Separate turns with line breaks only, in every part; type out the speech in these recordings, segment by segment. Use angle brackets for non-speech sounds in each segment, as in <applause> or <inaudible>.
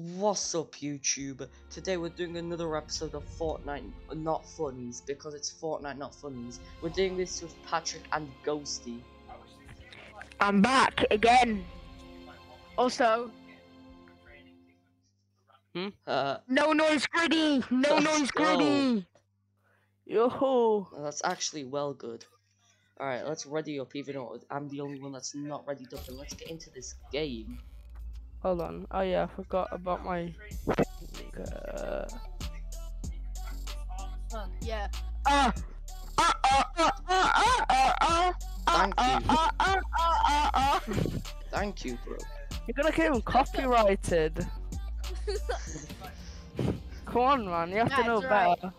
What's up YouTube? Today we're doing another episode of Fortnite Not Funnies because it's Fortnite Not Funnies. We're doing this with Patrick and Ghosty.
I'm back again. Also,
Uh,
no noise gritty. No noise
go.
gritty. Yo.
that's actually well good. Alright, let's ready up even though I'm the only one that's not ready up and let's get into this game.
Hold on. Oh yeah, I forgot about my. Uh,
Yeah. Ah. Ah ah ah ah ah ah ah.
Thank
ah,
you.
ah, ah, ah, ah, ah.
Thank you, bro.
you're gonna get him copyrighted. Come on, man. You have to
That's
know
right.
better.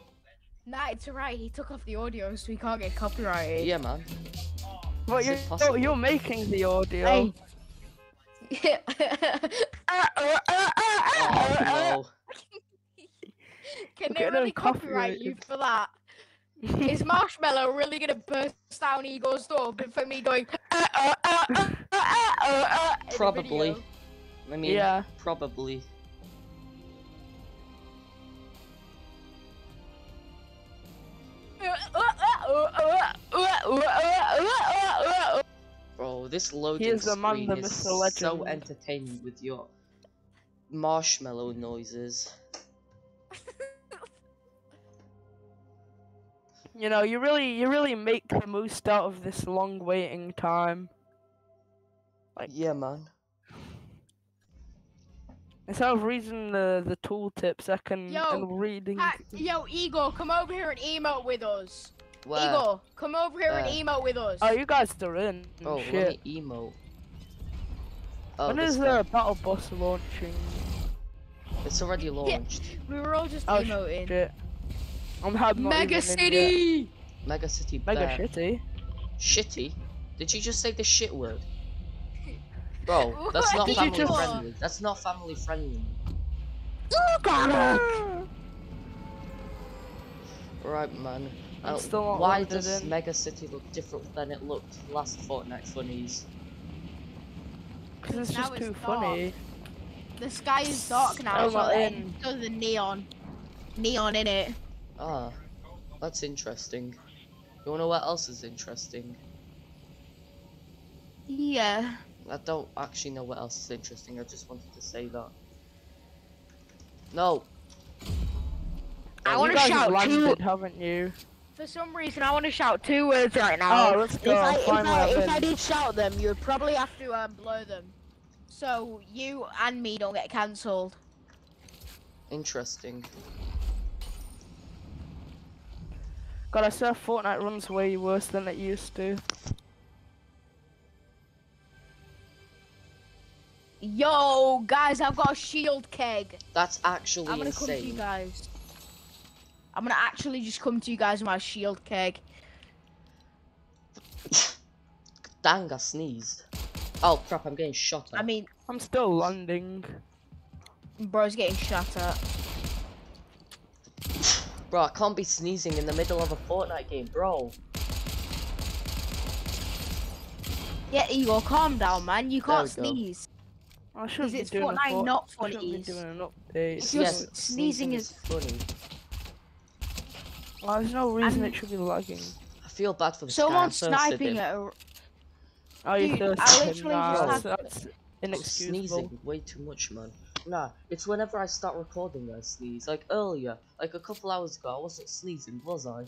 Nah, it's alright. He took off the audio, so he can't get copyrighted.
Yeah, man.
But
Is
you,
it possible?
you're making the audio.
Hey. Can they really copyright you for that? Is Marshmello really gonna burst down Ego's door for me going? Uh, uh, uh, uh, uh, uh, uh,
probably.
Yeah,
probably. Bro, this loading
He is the man,
screen
the
is
myth, the
so
legend.
entertaining with your marshmallow noises. <laughs>
You know, you really, you really make the most out of this long waiting time. Like-
Yeah, man.
Instead of reading the the tooltips, I can
Yo,
and reading.
Pat, yo, Eagle, come over here and emote with us.
Where?
Eagle, come over here and
Where?
emote with us.
Oh, you guys are in.
Oh, Bro,
Shit.
let me emote. Oh,
when
this
is
guy.
the battle bus launching?
It's already launched.
We were all just
Oh,
emoting.
Shit. I'm had not
Mega
even in yet.
City!
Mega City
Mega
Bear.
shitty.
Shitty? Did you just say the shit word? <laughs> Bro, that's not
did
family
just-
friendly. That's not family friendly. Right, man.
I'm
Uh,
still not
why does
in.
Mega City look different than it looked last Fortnite Funnies?
Because it's
Now
just
it's
too
dark.
funny.
The sky is dark now,
I'm
so
not
it
in.
does the neon. Neon in it.
Ah, that's interesting. You wanna know what else is interesting?
Yeah.
I don't actually know what else is interesting. I just wanted to say that. No.
I
You
wanna
guys
shout
landed,
two-
haven't you?
For some reason, I want to shout two words right now.
Oh, let's go.
If I, if, I, if I did shout them, you would probably have to um, blow them. So you and me don't get cancelled.
Interesting.
God, I swear Fortnite runs way worse than it used to.
Yo, guys, I've got a shield keg.
That's actually
I'm gonna come to you
insane.
guys. I'm gonna actually just come to you guys with my shield keg. <laughs>
Dang, I sneezed. Oh crap, I'm getting shot at.
I mean,
I'm still landing.
bro's getting shot at.
Bro, I can't be sneezing in the middle of a Fortnite game, bro.
Yeah, Eagle, calm down, man. You can't
we go.
sneeze.
I should be
it's
doing
Fortnite,
fort-
not
I be doing an update.
If you're
yes,
s- sneezing is-
funny.
Well, there's no reason
I'm-
it should be lagging.
I feel bad for this guy. I'm
Someone's sniping
dude.
at a
Oh, you
Dude, I literally
Nah,
just
had-
that's
I'm
inexcusable.
sneezing way too much, man. Nah, it's whenever I start recording I sneeze. Like earlier, like a couple hours ago, I wasn't sneezing, was I?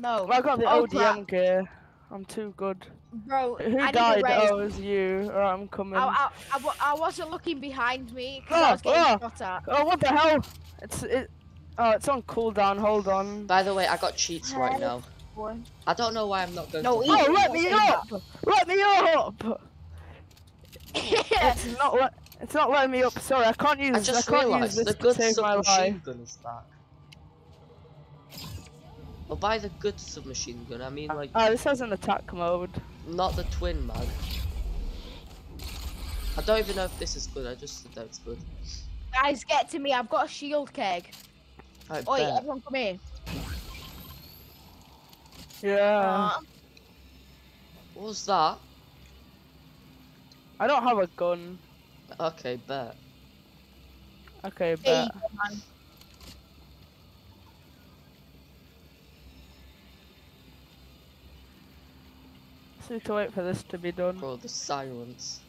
no.
Well, I got the
Oh,
ODM gear. I'm too good.
Bro,
Who
I
died? Oh, it was you. Alright, I'm coming.
I, I, I, I wasn't looking behind me because
Oh,
I was getting
oh.
shot at.
Oh, what the hell? It's it. Oh, it's on cooldown. Hold on.
By the way, I got cheats right now.
Boy.
I don't know why I'm not going
No,
to.
Oh, let me up! Let me up! It's not let. It's not letting me up. Sorry, I can't use.
I just
can't
realised
use
the
this
good
to save my
submachine
life.
gun is back. Well, by the good submachine gun, I mean like
Oh, this has an attack mode.
not the twin mag. I don't even know if this is good. I just said that it's good.
Guys, get to me. I've got a shield keg.
I
Oi,
bet.
everyone come here.
Yeah.
Uh,
What was that?
I don't have a gun.
Okay, bet.
Okay,
There
bet.
go, man.
So we can wait for this to be done.
Bro, the silence.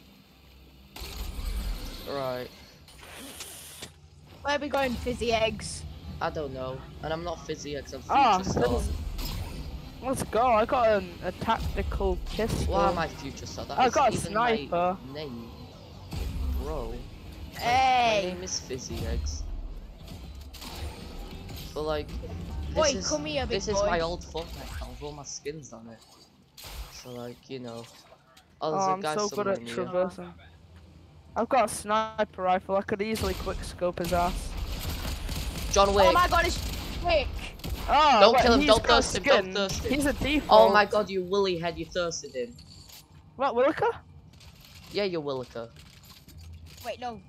Right.
Where are we going, fizzy eggs?
I don't know. And I'm not fizzy X, I'm future
Ah,
star.
let's- Let's go. I got an, a tactical pistol.
Why am I future star? That
I got a sniper.
name. Bro. My
Hey!
name is Fizzy Eggs. But like, this
Boy,
is,
come here, big
this is
boy.
my old Fortnite account with all my skins on it. So like, you know. Oh,
Oh,
there's a
I'm
guy
so good at traversing. I've got a sniper rifle. I could easily quick scope his ass.
John Wick.
Oh my god, it's quick!
Oh,
Don't kill him, don't thirst him, don't thirst him.
He's a default.
oh my god, you willy head, you thirsted him.
What, Williker?
Yeah, you're Williker.
Wait, no.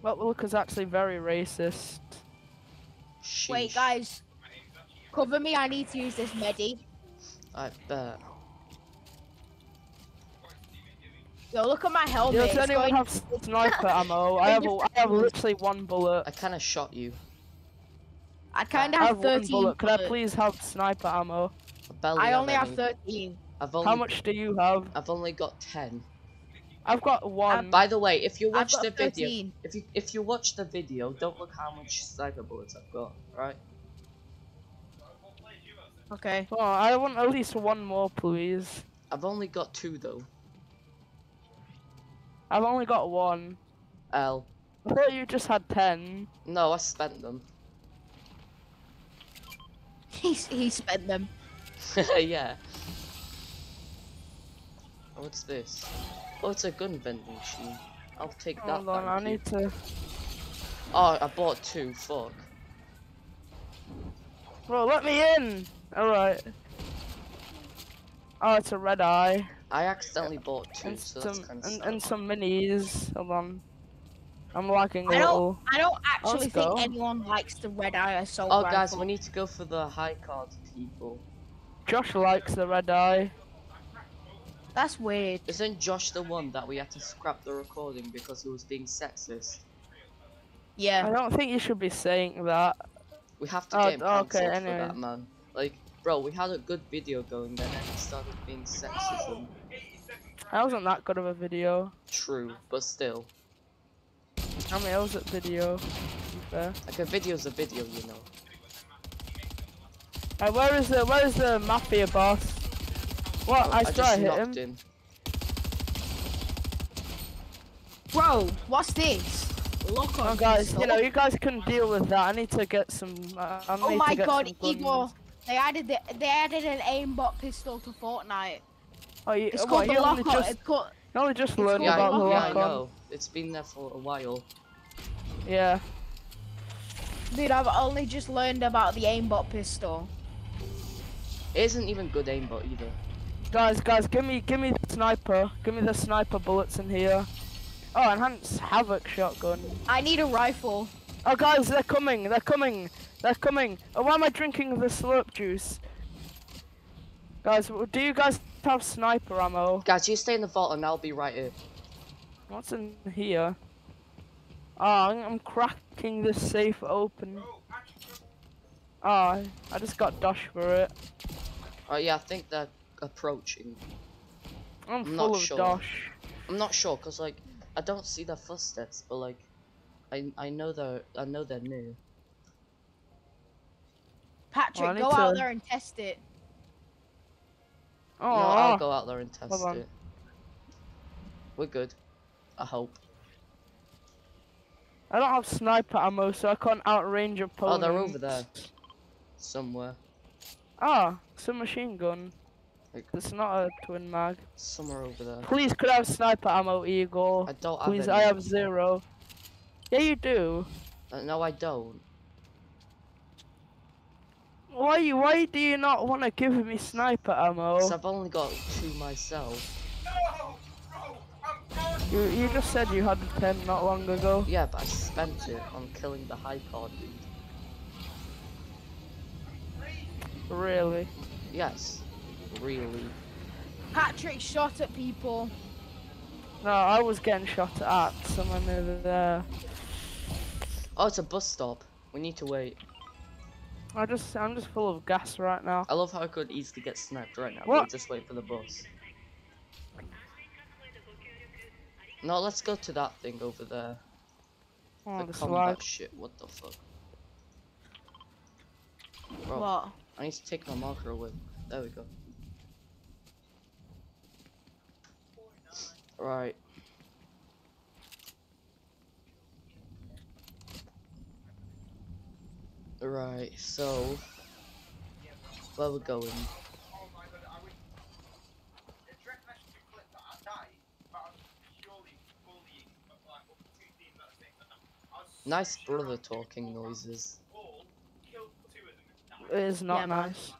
What, Williker's actually very racist.
Wait, guys. Cover me, I need to use this medi.
I bet.
Yo, look at my helmet.
Does
it's
anyone
going-
have <laughs> sniper ammo? I have, a, I have literally one bullet.
I kinda shot you.
I kinda
I
have
have one
13
bullet. Could I please have sniper ammo?
I
I only have
any.
13.
I've only,
How much do you have?
I've only got 10.
I've got one.
Um, By the way, if you watch
got
the video, if you if you watch the video, don't look how much sniper bullets I've got, right?
Okay.
Oh, I want at least one more, please.
I've only got two though.
I've only got one.
L.
I thought you just had ten.
No, I spent them. <laughs>
He's, he spent them. <laughs>
yeah. What's this? Oh, it's a gun vending machine. I'll take that.
Hold on, I need to.
Oh, I bought two. Fuck.
Bro, let me in! Alright. Oh, it's a red eye.
I accidentally bought two,
And
so
some,
that's kind of
and, and some minis. Hold on. I'm lagging a
I don't- I don't actually
Let's
think
go.
anyone likes the red eye assault
Oh, guys,
rifle.
we need to go for the high card people.
Josh likes the red eye.
That's weird.
Isn't Josh the one that we had to scrap the recording because he was being sexist?
Yeah.
I don't think you should be saying that.
We have to
Oh,
get him cancelled
okay,
for that, man. Like, bro, we had a good video going, then and he started being sexism.
That wasn't that good of a video.
True, but still.
I mean, it was a video. to be fair.
Like, a video's a video, you know.
Where is the where is the mafia boss? What?
Oh,
I
I
still
just
hit him.
him.
Bro, what's this? Look
Oh
on
guys,
this.
you know you guys can deal with that. I need to get some. Uh, I
Oh my
to get
god,
some.
Igor. They added the, they added an aimbot pistol to Fortnite.
Oh, you,
It's
oh,
called the
you only
lock
just
It's called
you only just
it's
learned
Yeah,
about
I,
the
yeah, I
lock on.
know. It's been there for a while.
Yeah.
Dude, I've only just learned about the aimbot pistol.
It isn't even good aimbot either.
Guys, guys, give me give me the sniper. Give me the sniper bullets in here. Oh, enhanced havoc shotgun.
I need a rifle.
Oh guys, they're coming. They're coming. They're coming. Oh, why am I drinking the slurp juice? Guys, do you guys have sniper ammo?
Guys, you stay in the vault and I'll be right here.
What's in here? Oh, I'm, I'm cracking this safe open. Oh, ah, I just got dash for it.
Oh yeah, I think they're approaching.
I'm
I'm
full
not
of
sure.
dash.
I'm not sure, cause like I don't see their footsteps, but like I I know they're I know they're new.
Patrick,
need
go out there and test it.
Oh,
No, I'll go out there and test it. We're good. I hope.
I don't have sniper ammo, so I can't outrange
Oh,
opponents.
they're over there. Somewhere.
Ah, some machine gun.
Like-
It's not a twin mag.
Somewhere over there.
Please, could I have sniper ammo, Eagle?
I don't have
Please. I have zero. Yeah, you do.
Uh, no, I don't.
Why? Why do you not want to give me sniper ammo?
Cause I've only got two myself.
You you just said you had ten not long ago.
Yeah, but I spent it on killing the high card dude.
Really?
Yes. Really.
Patrick shot at people.
No, I was getting shot at. Someone over there.
Uh, oh, it's a bus stop. We need to wait.
I just, I'm just full of gas right now.
I love how I could easily get sniped right now.
What?
we'll just wait for the bus. No, let's go to that thing over there.
Oh,
the
the
combat
slide.
shit. What the fuck? Bro,
What?
I need to take my marker away. There we go. Right. Right, so where we're going? Nice brother talking noises.
It is not
Yeah,
nice.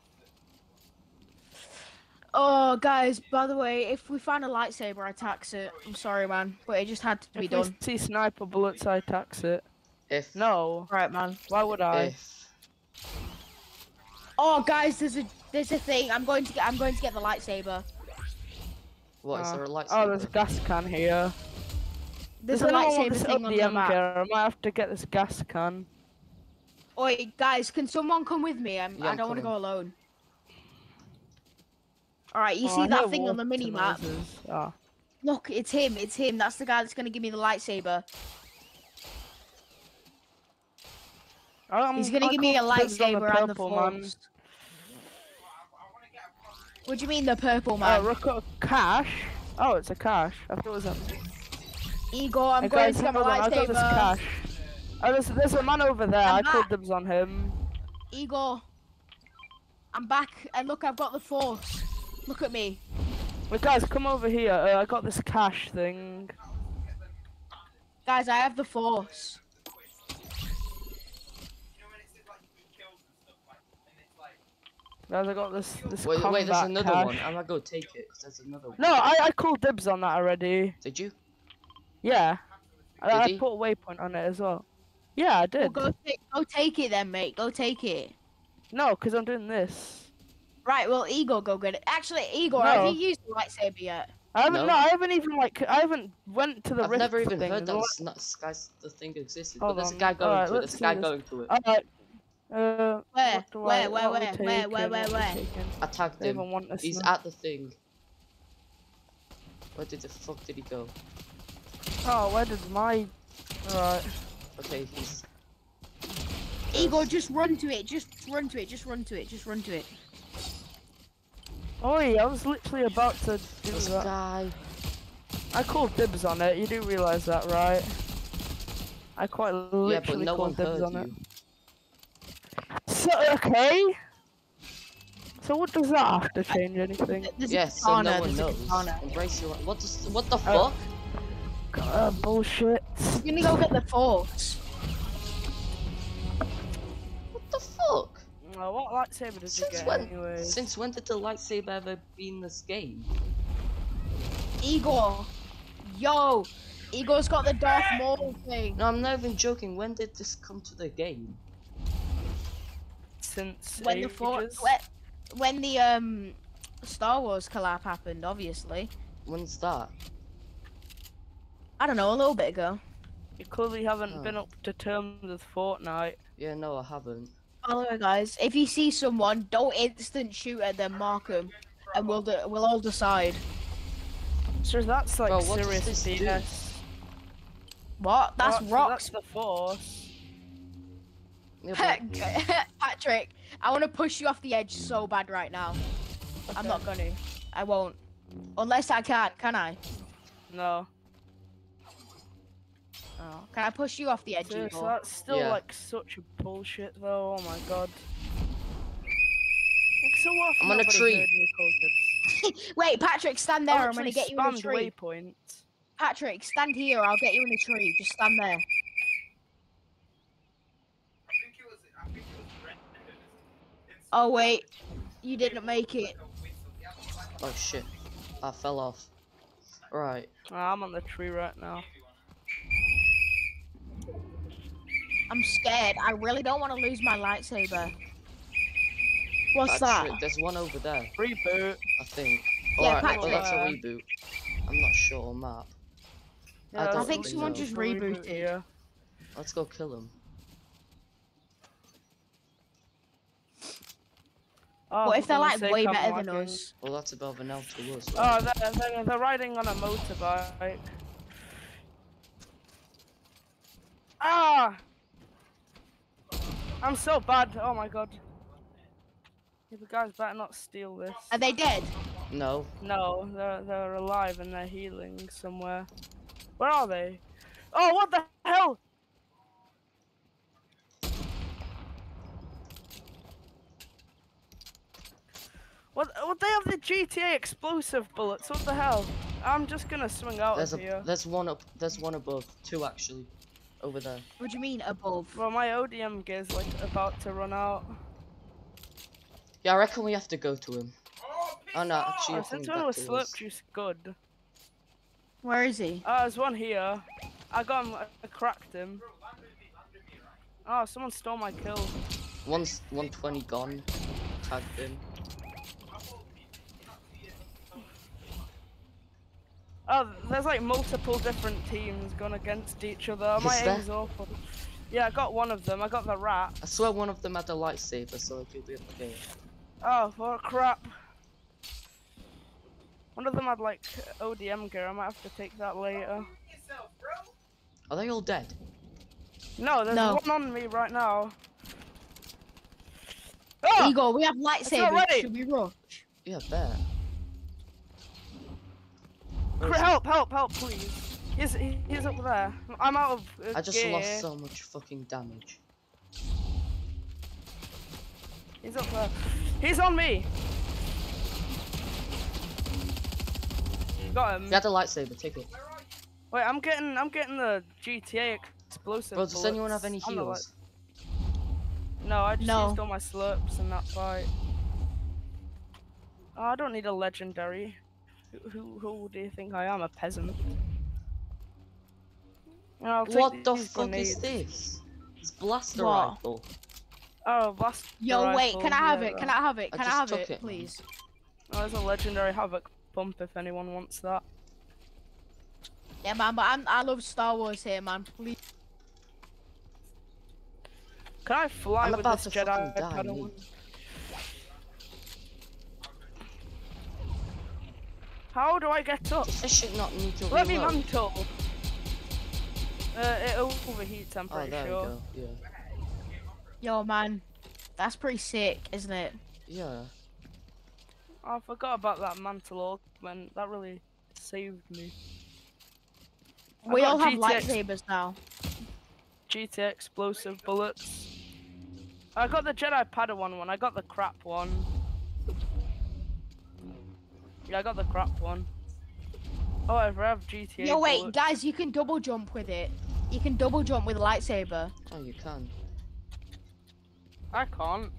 Oh, guys, by the way, if we find a lightsaber, I tax it. I'm sorry, man, but it just had to be
If
done.
we see sniper bullets, I tax it.
If
No,
Right, man.
why would I?
if
Oh, guys, there's a there's a thing. I'm going to get I'm going to get the lightsaber.
what is
Uh,
there a lightsaber?
Oh, there's a gas can here.
There's
Does
a
anyone
lightsaber thing on the
ODM
map.
gear? I might have to get this gas can.
Oi, guys, can someone come with me? I'm,
Yeah,
I don't want to go alone. All right, you
Oh,
see
I
that thing on the mini map?
noises. Ah.
Look, it's him. It's him. That's the guy that's gonna give me the lightsaber.
Um,
He's gonna
I
give me a
on
lightsaber and the
purple man.
force. What do you mean the purple
Oh,
man?
look at cash. Oh, it's a cash. I thought it was a.
Igor, I'm going to get my
on, I got this
lightsaber.
cash. Oh, there's, there's a man over there.
I'm
I called dibs on him.
Igor, I'm back, and look, I've got the force. Look at me.
Wait, guys, come over here. Uh, I got this cash thing.
Guys, I have the force.
Guys, I got this this
Wait, wait, there's another
cash.
one. I'm not gonna go take it. 'cause there's another one.
No, I, I called dibs on that already.
Did you?
Yeah. I,
Did
I
he?
put a waypoint on it as well. Yeah, I
Well,
did.
go, take, go take it then, mate. Go take it.
No, because I'm doing this.
Right, well, Igor, go get it. Actually, Igor,
No.
have you used the lightsaber yet?
I haven't.
No.
No, I haven't even like. I haven't went to the.
I've
rift
never even
thing.
heard that
What-
this, not, guy's, the thing existed. But
Hold
there's a guy going
Alright,
to it.
let's
There's a guy
this.
going to it.
Alright. Uh,
Where?
what do
Where,
I,
where,
what are we
where, where,
taking?
where, where, where?
taking?
I tagged him.
even want us
He's
now.
at the thing. Where did the fuck did he go?
Oh, where did my? Right.
Okay, he's.
Igor, just run to it. Just run to it. Just run to it. Just run to it.
Oh, I was literally about to do
This
that.
guy.
I called dibs on it. You do realize that, right? I quite literally
Yeah, but no one
called dibs
heard
on
you.
it. So okay. So what does that have to change anything?
There's a
Yes, so no one knows. Embrace your. What does? What the
Oh.
fuck?
Uh, bullshit.
I'm gonna go get the force.
What the fuck?
Oh, what lightsaber did you
Since
get
when?
anyway?
Since when did the lightsaber ever be in this game?
Igor, yo, Igor's got the Darth Maul thing.
No, I'm not even joking. When did this come to the game?
Since
When the for- when, when the um Star Wars collab happened, obviously.
When's that?
I don't know, a little bit ago.
You clearly haven't
Oh.
been up to terms with Fortnite.
Yeah, no, I haven't.
By the way, guys, if you see someone, don't instant shoot at them, mark them, and we'll de- we'll all decide.
So that's like
Bro, what
serious
this do?
BS.
What? That's
What? So
rocks.
That's the force.
Yeah, but- <laughs> <laughs>
Patrick, I want to push you off the edge so bad right now. I'm not gonna. I won't. Unless I can. Can I?
No.
Oh. Can I push you off the edge,
Seriously, that's still
Yeah.
like such a bullshit though. Oh my god. Like, so what
I'm on a tree.
heard me call dibs? <laughs>
Wait, Patrick, stand
I
there. I'm gonna get you in a
spammed
tree.
Waypoint.
Patrick, stand here. I'll get you in a tree. Just stand there. Oh wait, you didn't make it.
Oh shit. I fell off. Right.
I'm on the tree right now.
I'm scared. I really don't want to lose my lightsaber. What's
That's
that?
it. There's one over there,
Reboot.
I think.
Yeah,
Alright, well,
Patrick.
that's a reboot. I'm not sure on map. I
Yeah,
don't
I think someone
know.
just
Reboot
rebooted.
here.
Let's go kill him.
Oh,
What if they're like way
I'm
better than us?
Well, that's above an L to us.
Oh, they're, they're, they're riding on a motorbike. Ah! I'm so bad. Oh my god. Yeah, the guys better not steal this.
Are they dead?
No.
No, they're they're alive and they're healing somewhere. Where are they? Oh, what the hell? What? What? They have the GTA explosive bullets. What the hell? I'm just gonna swing out
There's
of
a
here.
there's one up there's one above. Two actually. Over there.
What do you mean above?
Well, my ODM gear's like about to run out.
Yeah, I reckon we have to go to him. Oh, oh no, actually
Oh,
you're coming
since when was
to
slurp juice good?
Where is he?
Oh, there's one here. I got him. I cracked him. Oh, someone stole my kill.
One's 120 gone. Tagged him.
Oh, there's like multiple different teams going against each other. My
Is there?
aim's awful. Yeah, I got one of them. I got the rat.
I swear one of them had a lightsaber, so I could be up there.
Oh, what crap. One of them had like ODM gear. I might have to take that later.
Are they all dead?
No, there's
No.
one on me right now. Oh!
Igor, ah! we have
not
lightsabers.
ready.
Should we rush?
Yeah, bet. Where
Cr-
is he?
Help, help, help, please. He's, he- he's up there. I'm out of uh,
I just
gear.
lost so much fucking damage.
He's up there. He's on me. Got him.
He had a lightsaber, take it.
Wait, I'm getting, I'm getting the GTA explosive.
Bro, does anyone have any heals?
li- No, I just
No.
used all my slurps in that fight. Oh, I don't need a legendary. Who, who, who do you think I am? A peasant. Yeah, I'll take
What the fuck
grenades.
is this? It's blaster
What?
rifle.
Oh, blast.
Yo, wait, can I have
yeah,
it? Can. I have it? Can I,
just
have it,
it,
please?
Oh, there's a legendary havoc pump if anyone wants that.
Yeah, man, but I'm, I love Star Wars here, man. Please.
Can I fly
I'm
with
about
this
to
Jedi?
fucking die,
I don't
mate.
want- How do I get up?
Does this shit not need to
Let me
reload?
mantle. Uh, it overheats, I'm
Oh,
pretty
there
sure.
we go. Yeah.
Yo, man. That's pretty sick, isn't it?
Yeah.
Oh, I forgot about that mantle augment. That really saved me.
We all have
GTX
lightsabers now.
GTA explosive bullets. I got the Jedi Padawan one. I got the crap one. Yeah, I got the crap one. Oh, I have GTA.
Yo, wait,
bullets.
guys, you can double jump with it. You can double jump with a lightsaber.
Oh, you can.
I can't.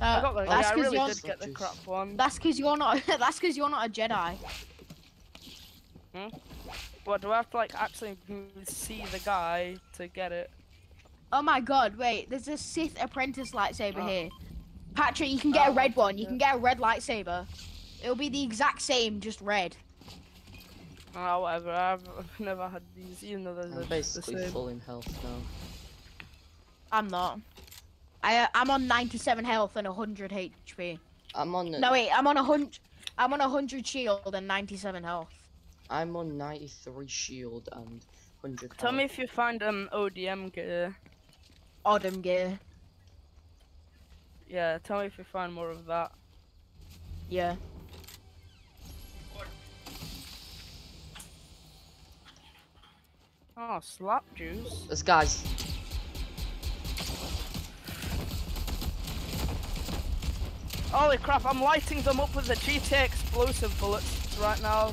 Uh,
I got the.
that's
Yeah, I
because
really
you're.
did get the crap one.
That's because you're not. <laughs> that's because you're not a Jedi.
What do I have to like actually see the guy to get it?
Oh my God! Wait, there's a Sith apprentice lightsaber
Oh.
here. Patrick, you can get a
Oh,
red one. You can get a red lightsaber. It'll be the exact same, just red.
Oh, whatever. I've, I've <laughs> never had these, even though they're
I'm
the, the
basically
same.
full in health now.
I'm not. I uh, I'm on 97 health and 100 HP.
I'm on.
No wait, I'm on a hundred. I'm on a hundred shield and 97 health.
I'm on 93 shield and 100.
Tell me if you find um ODM gear.
Odom gear.
Yeah, tell me if you find more of that.
Yeah.
Oh, slap juice.
There's guys.
Holy crap, I'm lighting them up with the GTA explosive bullets right now.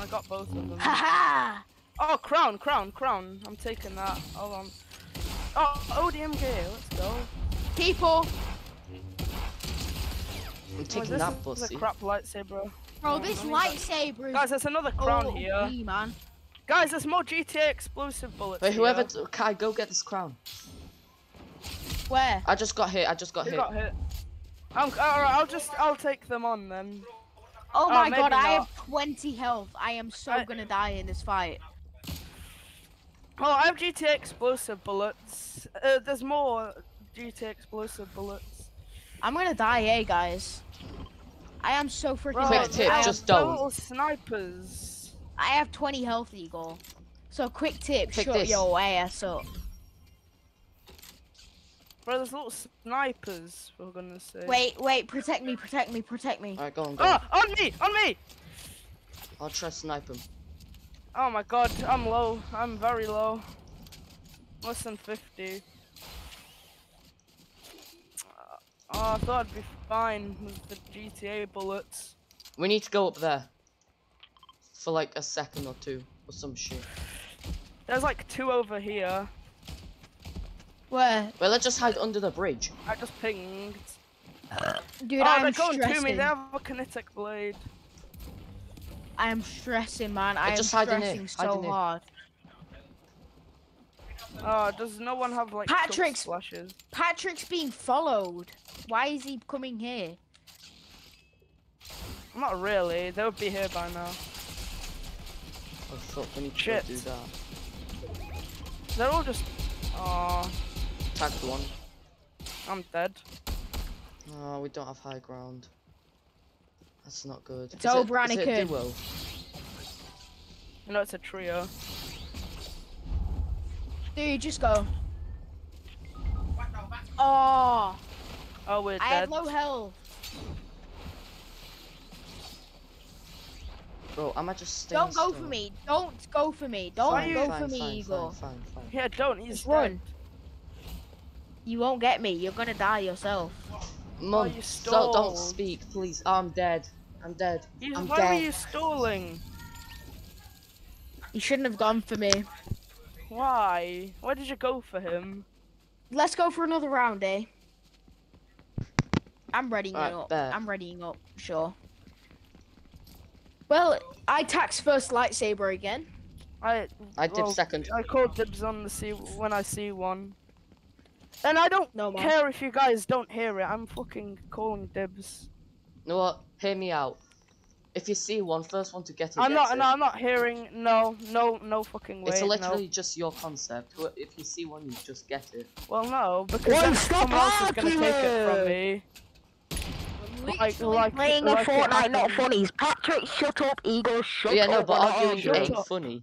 I got both of them.
Haha.
Oh, crown, crown, crown. I'm taking that. Hold on. Oh, ODM gear. Let's go.
People,
I'm
Oh,
taking
this
that
is
pussy.
a crap lightsaber.
bro, this
I mean, that-
lightsaber is.
Guys, there's another crown
OP,
here.
man.
Guys, there's more GTA explosive bullets.
Wait, whoever.
here.
t- Kai, go get this crown.
Where?
I just got hit. I just got
Who
hit.
got hit? I'm alright. I'll just I'll take them on then.
Oh
Oh,
my
maybe
god, I have 20 health. I am so
I-
gonna die in this fight.
Oh, I have GTA explosive bullets. Uh, there's more GTA explosive bullets.
I'm gonna die, hey guys. I am so freaking
Bro,
Quick tip,
I
just
they're
don't.
little snipers.
I have 20 health, Eagle. So quick tip,
Pick
shut
this.
your ass up.
Bro, there's little snipers. we're gonna sake.
Wait, wait, protect me, protect me, protect me.
Alright, go on, go on.
Oh, on me, on me.
I'll try to snipe him.
Oh my god, I'm low. I'm very low. Less than 50. Uh, Oh, I thought I'd be fine with the GTA bullets.
We need to go up there. For like a second or two. Or some shit.
There's like two over here.
Where?
Well, let's just hide under the bridge.
I just pinged.
Dude,
oh,
I'm
they're going to me. They have a kinetic blade.
I am stressing, man. I am
just hide in here,
stressing
hide
so
in here.
hard.
Oh, does no one have like
Patrick's-
splashes?
Patrick's being followed. Why is he coming here?
Not really. They would be here by now.
Oh fuck, we need to
Shit.
do that.
They're all just. Oh,
Tagged one.
I'm dead.
Oh, we don't have high ground. That's not good.
It's
Is it-
over,
is it duo?
You know it's a trio.
Dude, just go. Oh,
Oh, we're
I
dead.
have low health.
Bro, am I just staying
Don't go
still?
for me. Don't go for me. Don't
Fine,
go
fine,
for me,
fine,
Eagle.
Fine, fine, fine.
Yeah, don't. He's
Just run. You won't get me. You're gonna die yourself.
Mum,
you
so don't speak, please. I'm dead. I'm dead.
You-
I'm
why
dead.
were you stalling?
You shouldn't have gone for me.
Why? Why did you go for him?
Let's go for another round, eh? I'm readying
Alright,
up.
bet.
I'm readying up, sure. Well, I tax first lightsaber again.
I
I did
well,
second.
I call dibs on the C when I see one. And I don't
No, man.
care if you guys don't hear it. I'm fucking calling dibs.
You know what? Hear me out. If you see one, first one to get it.
I'm
gets
not.
it.
No, I'm not hearing. No, no, no fucking way.
It's
no.
literally just your concept. If you see one, you just get it.
Well, no, because
Well,
then
stop
someone else is gonna take it from me. Like, like,
playing
like
a
it
Fortnite, not
happened.
funnies. Patrick, shut up. Eagle, shut
yeah, no,
up.
but
or I'll
arguing ain't
up.
funny.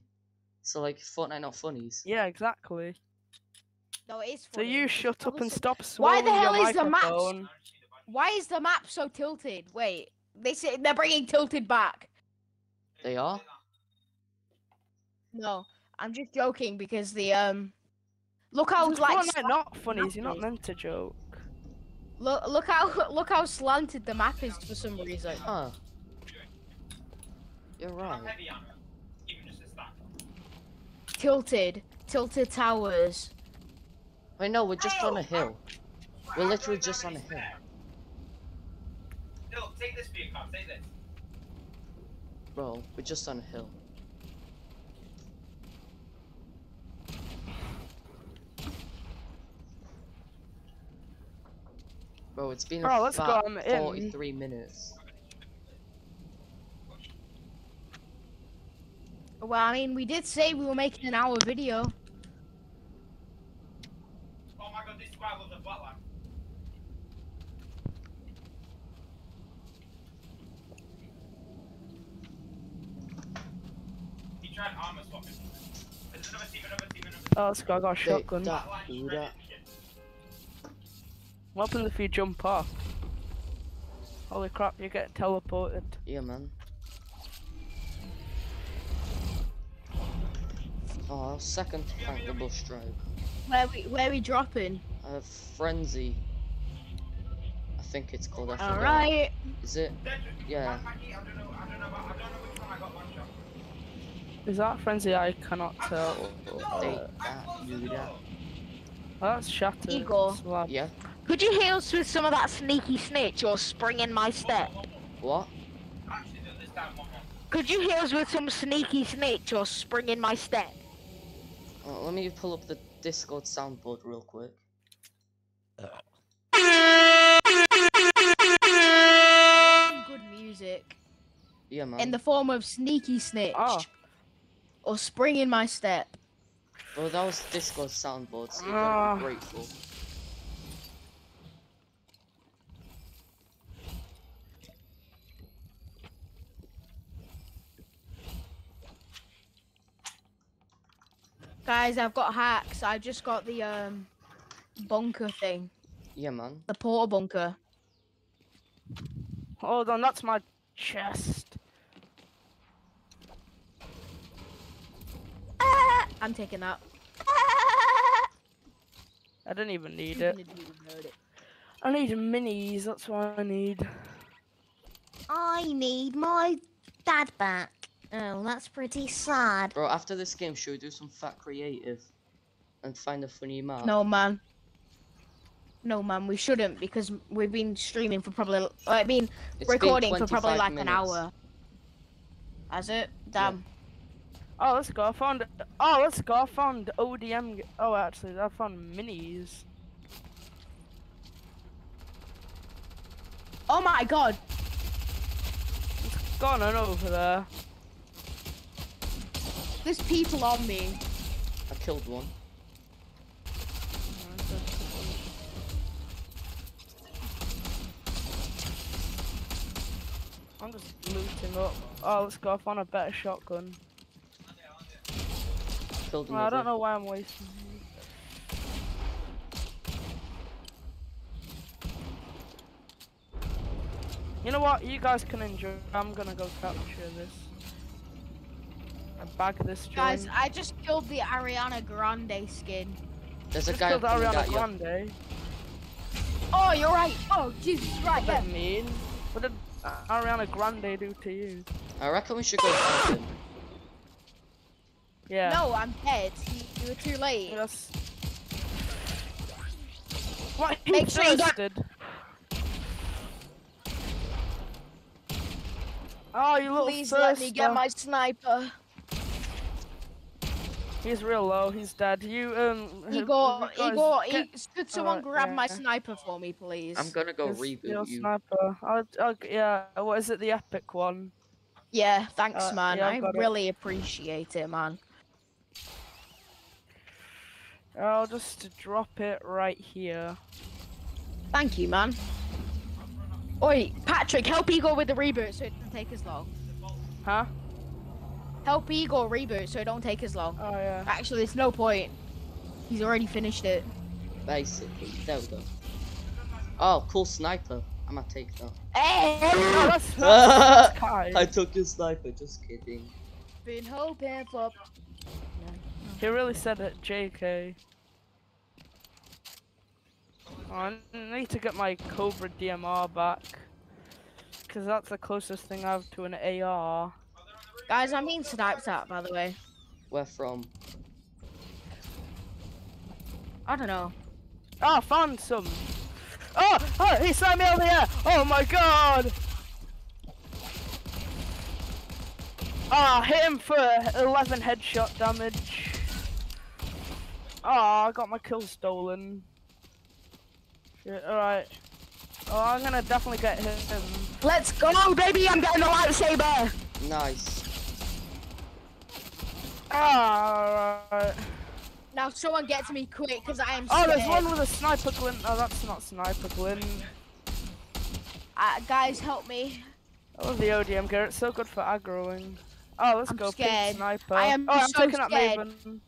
So like Fortnite not funnies.
Yeah, exactly.
No, it is
So you shut up and
so-
stop
Why the hell
your
is the
map?
Why is the map so tilted? Wait, they say they're bringing tilted back.
They are.
No, I'm just joking because the um, look how
It's
like
Fortnite
slant-
not funnies. You're not meant to joke.
Look look how <laughs> look how slanted the map is for some reason.
Huh. You're right.
Tilted, tilted towers.
Wait, no, we're just on a hill. We're literally just on a hill.
No, take this for your car, take this.
Bro, we're just on a hill. Bro, it's been
Bro, let's go,
about
I'm in.
43 minutes.
Well, I mean, we did say we were making an hour video.
Oh my god, this squad loves a butt lamp. He tried armor swapping. There's another team, another team, another team.
Oh, let's go. Got a
They-
shotgun.
that, do that.
What happens if you jump off? Holy crap, you get teleported.
Yeah, man. Oh, second to prank the bush drive.
Where we where we dropping?
Uh, Frenzy. I think it's called. I.
All right.
Is it? Yeah.
I don't know, I don't know, I don't know which one I got one shot.
Is that frenzy? I cannot tell.
They,
Uh,
that, do that.
that's shattered.
Eagle.
Slab.
Yeah.
Could you heal us with some of that sneaky snitch or spring in my step?
What?
Actually, no, this time one more.
Could you heal us with some sneaky snitch or spring in my step?
Uh, let me pull up the Discord soundboard real quick.
tactic
Yeah, man.
in the form of sneaky snitch
Oh.
or spring in my step.
Well, that was Discord's soundboard, so you
Ah.
gotta be grateful.
Guys, I've got hacks. I've just got the um bunker thing,
Yeah, man.
the portal bunker.
Hold on, that's my chest.
Ah, I'm taking that.
I don't even need it.
didn't even heard it.
I need minis, that's what I need.
I need my dad back. Oh, that's pretty sad.
Bro, after this game, should we do some fat creative? And find a funny map?
No, man. No, man, we shouldn't because we've been streaming for probably. I mean,
It's been
recording for probably like
minutes.
an hour. Has it? Damn.
Oh, let's go. I found. Oh, let's go. I found ODM. Oh, actually, I found minis.
Oh my god.
Gone on over there.
There's people on me.
I killed one.
I'm just looting up. Oh, let's go. I found a better shotgun.
Killed
Well, I don't know why I'm wasting. You know what? You guys can enjoy. I'm gonna go capture this. And bag this joint.
Guys, I just killed the Ariana Grande skin.
There's a
Just
guy
killed
coming
Ariana
at you.
Grande.
Oh, you're right. Oh, Jesus, right.
What
Yeah.
that mean? What did Ariana Grande do to you?
I reckon we should go find.
Yeah.
No, I'm dead. You, you were too late.
Yes. What?
Make sure you get-
thirsted. Oh, you little
Please let me get my sniper.
He's real low. He's dead. You um. h-
Igor, <laughs>
you guys
Igor,
get-
I- could someone
Alright,
grab my sniper for me, please?
I'm gonna go
his- your
reboot you.
sniper. I'll, I'll, yeah. What is it? The epic one.
Yeah, thanks,
Uh,
man.
yeah, I've
I
got it.
really appreciate it, man.
I'll just drop it right here.
Thank you, man. Oi, Patrick, help Igor with the reboot so it doesn't take as long.
Huh?
Help Igor reboot so it don't take as long.
Oh yeah.
Actually, there's no point. He's already finished it.
Basically, there we go. Oh, cool sniper. I'm gonna take that.
Hey,
Oh, that's, <laughs> that's Kai.
I took your sniper, just kidding.
been hoping for.
He really said it, JK. Oh, I need to get my Cobra DMR back. Because that's the closest thing I have to an AR.
Guys, I'm being sniped at, by the way.
Where from?
I don't know.
Oh, I found some! Oh! Oh, he sniped me over here! Oh my god! Ah, hit him for 11 headshot damage. Ah, I got my kill stolen. Shit, alright. Oh, I'm gonna definitely get him.
Let's go, baby! I'm getting the lightsaber!
Nice.
Ah, alright.
Now someone get to me quick, because I am
Oh,
scared.
there's one with a sniper glint. Oh, that's not sniper glint.
Uh, guys, help me.
I love the ODM gear. It's so good for aggroing. Oh, let's
I'm
go
scared.
pink sniper.
I am
oh, I'm
so
taking that
scared.
Maven.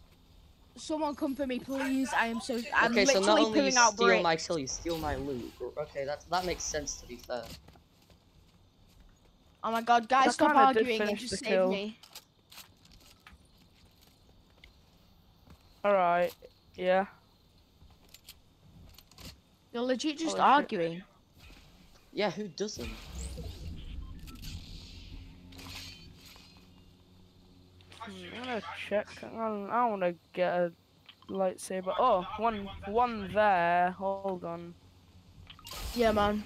Someone come for me, please. I am so. I'm
okay, so
literally
not only you steal
bricks.
my kill, you steal my loot. Okay, that that makes sense to be fair.
Oh my god, guys,
I
stop arguing and
finish
just save
kill.
me.
Alright. Yeah.
You're legit just
Holy shit.
arguing.
Yeah, who doesn't?
Hmm, I'm gonna check. I don't, I want to get a lightsaber. Oh, one, one there. Hold on.
Yeah, man.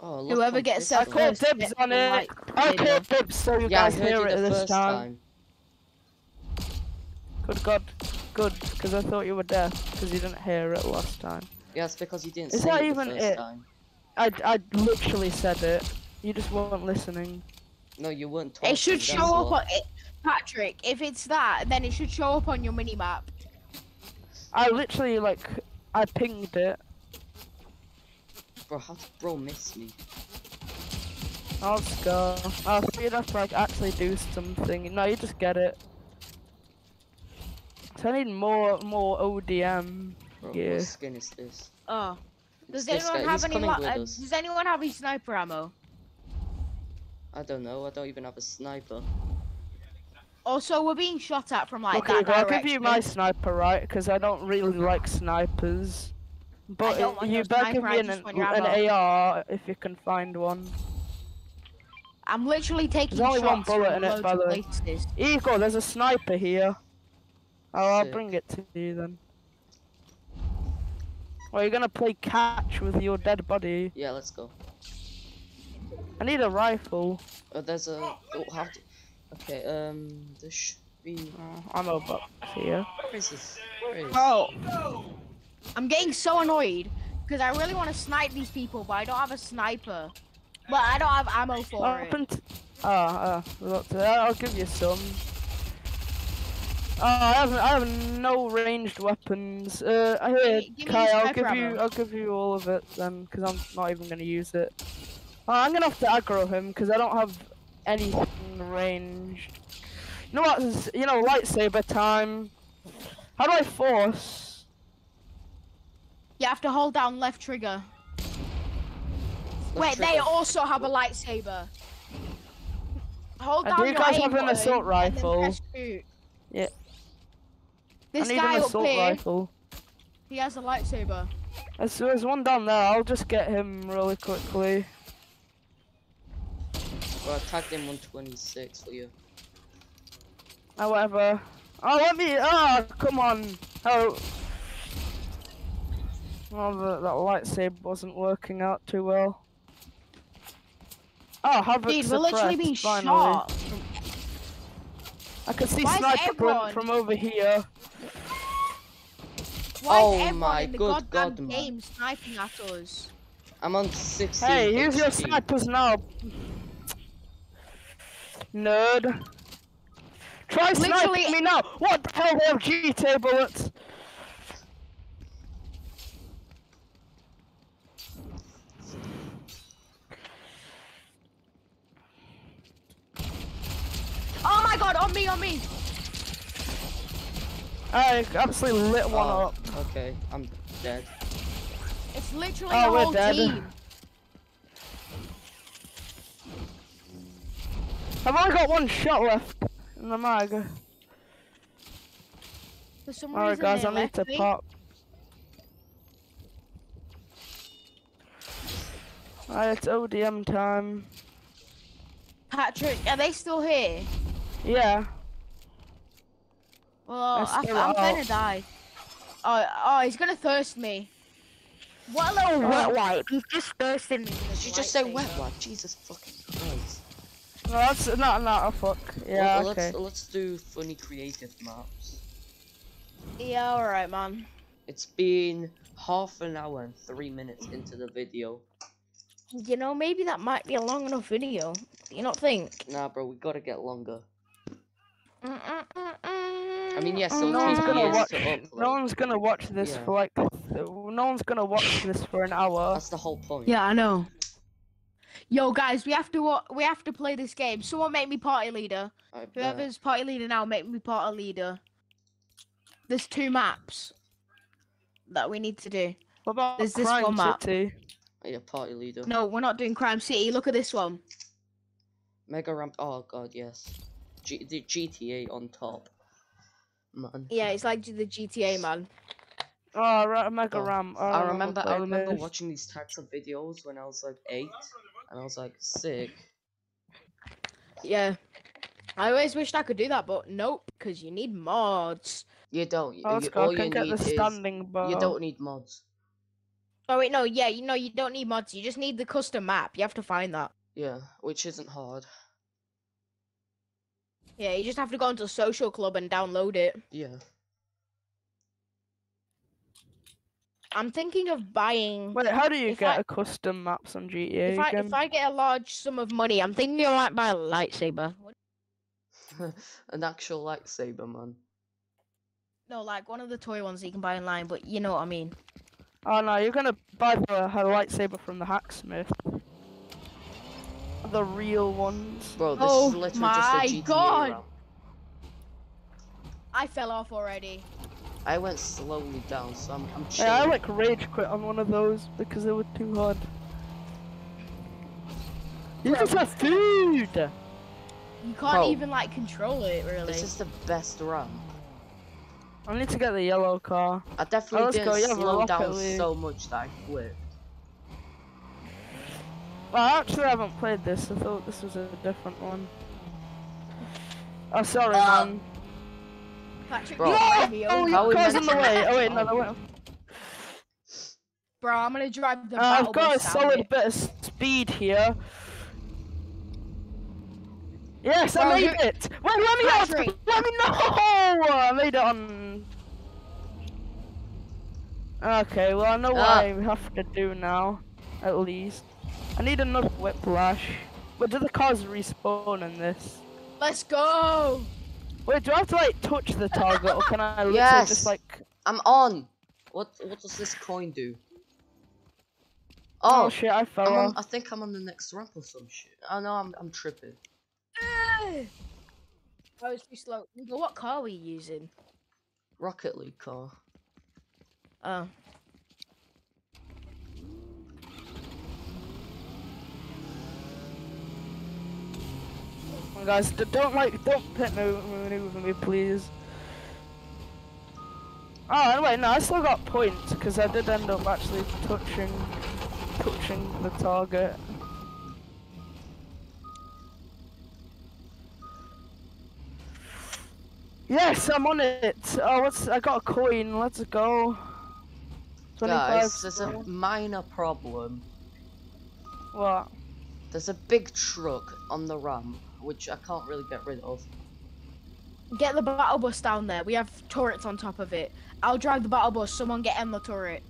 Oh,
Whoever gets
this
there
I
one.
called dibs on it.
light
I
saber.
called dibs so you
Yeah,
guys hear it this time.
time.
Good God. Good, because I thought you were deaf because you didn't hear it last time.
Yeah, it's because you didn't
Is
say
that
it
even
the first
it?
time.
I, I literally said it. You just weren't listening.
No, you weren't talking.
It should show up on it, Patrick. If it's that, then it should show up on your mini map.
I literally like I pinged it.
Bro, how did bro miss me?
I'll just go. Oh, so you'd have to like actually do something. No, you just get it. So I need more more ODM.
Bro,
Yeah.
what skin is this?
Oh. Does
this
anyone
guy.
have
He's
any?
coming
la-
with
uh, does anyone have any sniper ammo?
I don't know. I don't even have a sniper.
Also, we're being shot at from like
okay,
that
I'll give you my sniper, right? Because I don't really like snipers. But you better give me
I
an,
just want your
an. AR if you can find one.
I'm literally taking
There's only one bullet in it,
loads
by the way. Eagle, there's a sniper here. Oh, I'll
Sick.
bring it to you then. Well, you're gonna play catch with your dead body.
Yeah, let's go.
I need a rifle.
Uh, there's a. Oh, how to... Okay, um, there should be.
Oh, ammo box here.
Where is this? Where is?
Oh, I'm getting so annoyed because I really want to snipe these people, but I don't have a sniper. But I don't have ammo for it.
Open t- oh, uh, look, uh, I'll give you some. Oh, I have I have no ranged weapons. Uh, here,
Give me- give
Kai, I'll
sniper
give you
ammo.
I'll give you all of it then, because I'm not even gonna use it. Oh, I'm gonna have to aggro him because I don't have anything ranged. You know what? You know, lightsaber time. How do I force?
You have to hold down left trigger.
Left
Wait, they also have a lightsaber. Hold
Uh,
down
do you guys have an
button
assault
and then
rifle?
Press shoot.
Yeah.
This
I need
guy
an
up
assault
here,
rifle.
he has a lightsaber.
There's, there's one down there. I'll just get him really quickly.
Bro, I tagged him 126 for you.
Oh, whatever. Oh, let me. Oh, come on. Oh. Oh, the, that lightsaber wasn't working out too well. Oh, Havoc
Dude, we're literally
suppressed,
being
finally.
shot.
I can see
Why
sniper
everyone-
glint from over here.
Why
Oh
is everyone
my
in the
good
goddamn
God, man.
game sniping at us?
I'm on 16.
Hey, use your
HP.
snipers now. Nerd. Try sniping
Literally-
me now. What the hell? They have GTA bullets.
Oh my god, on me, on me!
I absolutely lit one
oh,
up.
Okay, I'm dead.
It's literally
oh,
the whole
dead.
team.
I've only got one shot left in the mag. Alright guys, I need to
me.
pop. Alright, it's ODM time.
Patrick, are they still here?
Yeah.
Well, I, I'm gonna
oh.
die. Oh, oh, he's gonna thirst me. What a little
Oh.
wet wipe. He's just thirsting me. with
Did you just say
lightsaber.
wet one? Jesus fucking Christ.
No, that's not not a fuck. Yeah,
Well,
okay.
let's, let's do funny creative maps.
Yeah, alright, man.
It's been half an hour and three minutes into the video.
You know, maybe that might be a long enough video. Do you not think?
Nah, bro, we gotta get longer. I
I
mean, yes,
No
it'll
one's gonna watch.
to upload.
No one's gonna watch this
Yeah.
for like. No one's gonna watch this for an hour.
That's the whole point.
Yeah, I know. Yo, guys, we have to wa- we have to play this game. Someone make me party leader. Whoever's party leader now, make me party leader. There's two maps that we need to do.
What about
There's this
Crime
one map.
City?
Oh, yeah, party leader.
No, we're not doing Crime City. Look at this one.
Mega ramp. Oh god, yes. G- the GTA on top. Man.
Yeah, it's like the GTA man.
Oh, right, Mega
Oh,
Ram. Oh,
I
I'm
remember. I remember
this.
watching these types of videos when I was like eight, and I was like sick.
Yeah. I always wished I could do that, but nope, because you need mods.
You don't. You,
Oh,
you- all
I
you
can get
need
the
is.
standing bow.
You don't need mods.
Oh wait, no, yeah, you know you don't need mods. You just need the custom map. You have to find that.
Yeah, which isn't hard.
Yeah, you just have to go into the social club and download it.
Yeah.
I'm thinking of buying.
Wait, how do you
If
get
I-
a custom maps on GTA
If I
again?
if I get a large sum of money, I'm thinking I might buy a lightsaber. <laughs>
An actual lightsaber, man.
No, like one of the toy ones that you can buy online, but you know what I mean.
Oh no, you're gonna buy the her lightsaber from the hacksmith. The real ones.
Bro, this
Oh
is literally
my
just a GTA
God.
ramp.
I fell off already.
I went slowly down, so I'm, I'm
Yeah, I like rage quit on one of those because they were too hard. You
Bro.
just have food!
You can't
Bro.
even like control it really.
This is the best run.
I need to get the yellow car.
I definitely
let's
didn't
go, yeah, we're
slow down so much that I quit.
Well, I actually haven't played this. I thought this was a different one. Oh, sorry,
Uh,
man.
Patrick,
Bro.
you
Oh,
over.
How
your car's in the way. Oh wait, no, the way.
Bro, I'm gonna drive the
Uh, I've got a
bus
solid
it.
bit of speed here. Yes, I made
you-
it! Wait, let me out! Let me know! I made it on. Okay, well I know what
Ah.
I have to do now, at least. I need another whiplash. But do the cars respawn in this?
Let's go.
Wait, do I have to like touch the target, or can I literally
Yes.
just like?
I'm on! What what does this coin do?
Oh,
Oh,
shit, I fell
I'm on,
off.
I think I'm on the next ramp or some shit. Oh no, I'm, I'm tripping.
I was too slow. Nico, What car were you using?
Rocket League car.
Oh.
On, guys, d- don't like, don't pit maneuver me, please. Oh, wait, no, I still got points because I did end up actually touching, touching the target. Yes, I'm on it. Oh, what's? I got a coin. Let's go. 25
Guys, there's a minor problem.
What?
There's a big truck on the ramp, which I can't really get rid of.
Get the battle bus down there. We have turrets on top of it. I'll drive the battle bus. Someone get in the turret.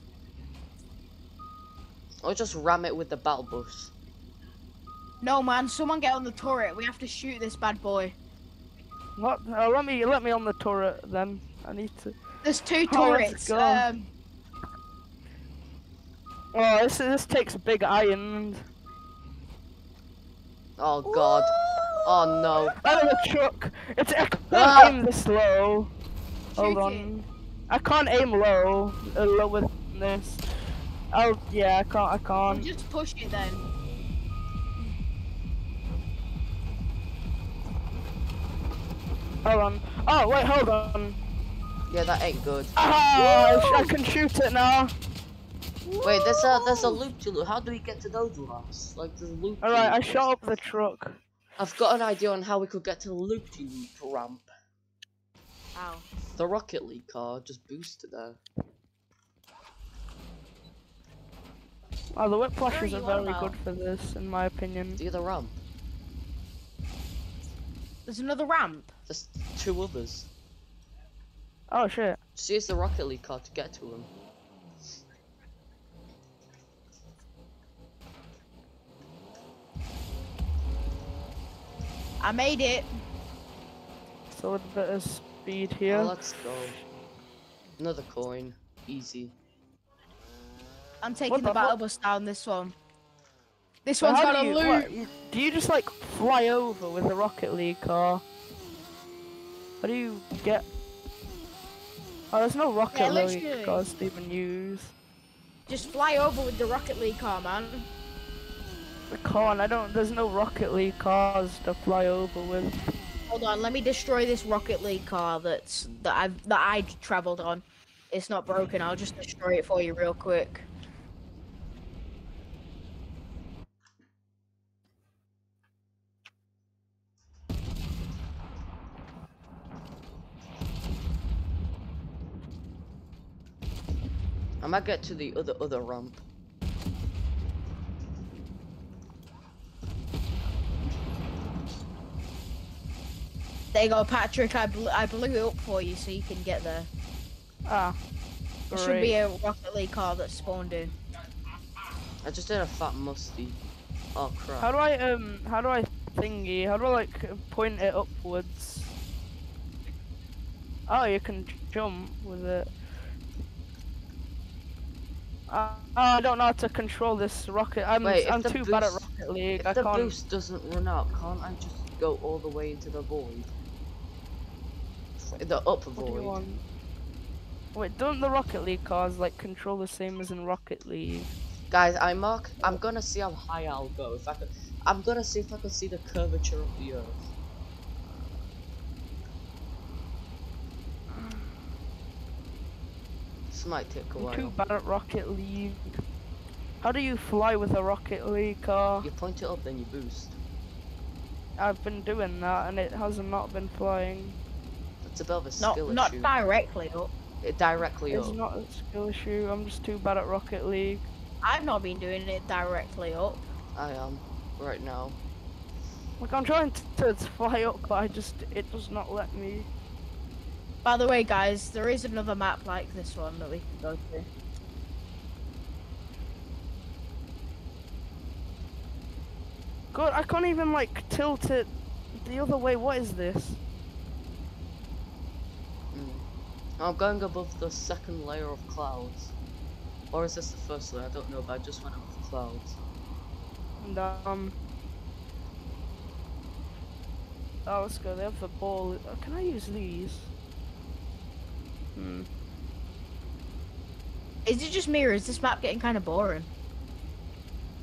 Or just ram it with the battle bus.
No, man. Someone get on the turret. We have to shoot this bad boy.
What? Oh, let me let me on the turret then. I need to.
There's two
Oh, let's
turrets.
go.
Um,
Oh, this this takes a big iron.
Oh god. Oh no.
Oh, the truck! It's I can't
Ah.
aim this low. Hold on. I can't aim low. Uh, lower than this. Oh yeah, I can't. I
we'll
can't.
just push it then.
Hold on. Oh wait, hold on.
Yeah, that ain't good.
Ah, I, I can shoot it now.
Wait, there's a there's a loop to loop. How do we get to those ramps? Like there's a loop.
All right, I shot up the truck.
I've got an idea on how we could get to the loop to loop ramp.
Ow.
The Rocket League car just boosted there.
Oh, the whiplashes
What are
are very
about?
good for this, in my opinion.
The other ramp.
There's another ramp.
There's two others.
Oh shit.
Just use the Rocket League car to get to them.
I made it.
So a bit of speed oh, here.
Oh, let's go. Another coin. Easy.
I'm taking
What
the
the
battle bus down. This one. This
So
one's
how
got a
do you,
loop.
what, do you just like fly over with the Rocket League car? How do you get? Oh, there's no Rocket
Yeah,
League
literally.
cars to even use.
Just fly over with the Rocket League car, man.
I can't. I don't. There's no Rocket League cars to fly over with.
Hold on, let me destroy this Rocket League car that's that I've that I travelled on. It's not broken. I'll just destroy it for you real quick.
I might get to the other other ramp.
There you go, Patrick. I blew, I blew it up for you so you can get there.
Ah.
There should be a Rocket League car that spawned in.
I just did a fat musty. Oh crap.
How do I um? How do I thingy? How do I like point it upwards? Oh, you can jump with it. Uh, I don't know how to control this rocket. I'm
Wait,
I'm
the
too bad at Rocket League.
If
I
the
can't.
boost doesn't run out, can't I just go all the way into the void? The upper
What do? Wait, don't the Rocket League cars like control the same as in Rocket League?
Guys, I mark. I'm oh. gonna see how high I'll go. If I can, I'm gonna see if I can see the curvature of the Earth. This might take a while.
too bad at Rocket League. How do you fly with a Rocket League car?
You point it up, then you boost.
I've been doing that and it has not been flying.
It's a bit of a
Not
skill
not
issue.
directly up.
It uh, directly
It's
up.
not a skill issue. I'm just too bad at Rocket League.
I've not been doing it directly up.
I am right now.
Like I'm trying to, to fly up, but I just it does not let me.
By the way, guys, there is another map like this one that we can go to.
God, I can't even like tilt it the other way. What is this?
Mm. I'm going above the second layer of clouds. Or is this the first layer? I don't know, but I just went above the clouds.
And um. Oh, let's go. They have the ball. Uh, Can I use these? Hmm.
Is it just me or is this map getting kind of boring?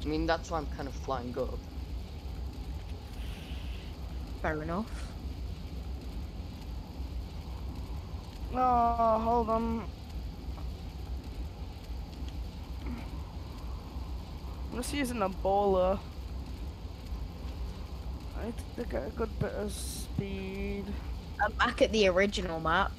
I mean, that's why I'm kind of flying up.
Fair enough.
Oh, hold on. I'm just using a baller. I need to get a good bit of speed.
I'm back at the original map.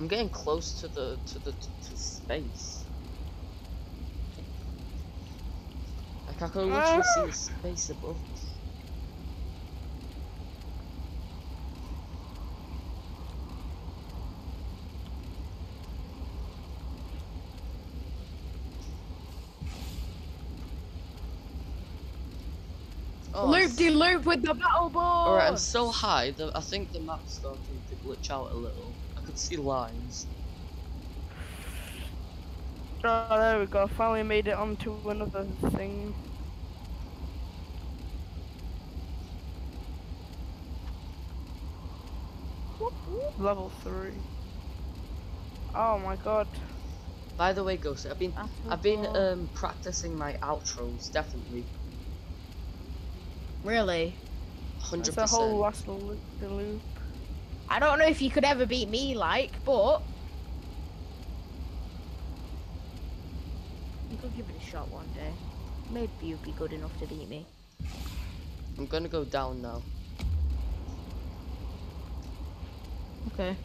I'm getting close to the to the to space. Can literally see ah. the space above us. Oh,
loop de loop with the battle ball.
Alright, I'm so high that I think the map's starting to glitch out a little. I could see lines.
Oh, there we go. Finally made it onto another thing. Level three. Oh my god.
By the way, Ghost, I've been I've been um practicing my outros definitely,
Really?
hundred
It's a whole
percent.
last loop. the loop.
I don't know if you could ever beat me, like, but you could give it a shot one day. Maybe you'd be good enough to beat me.
I'm gonna go down now.
Okay.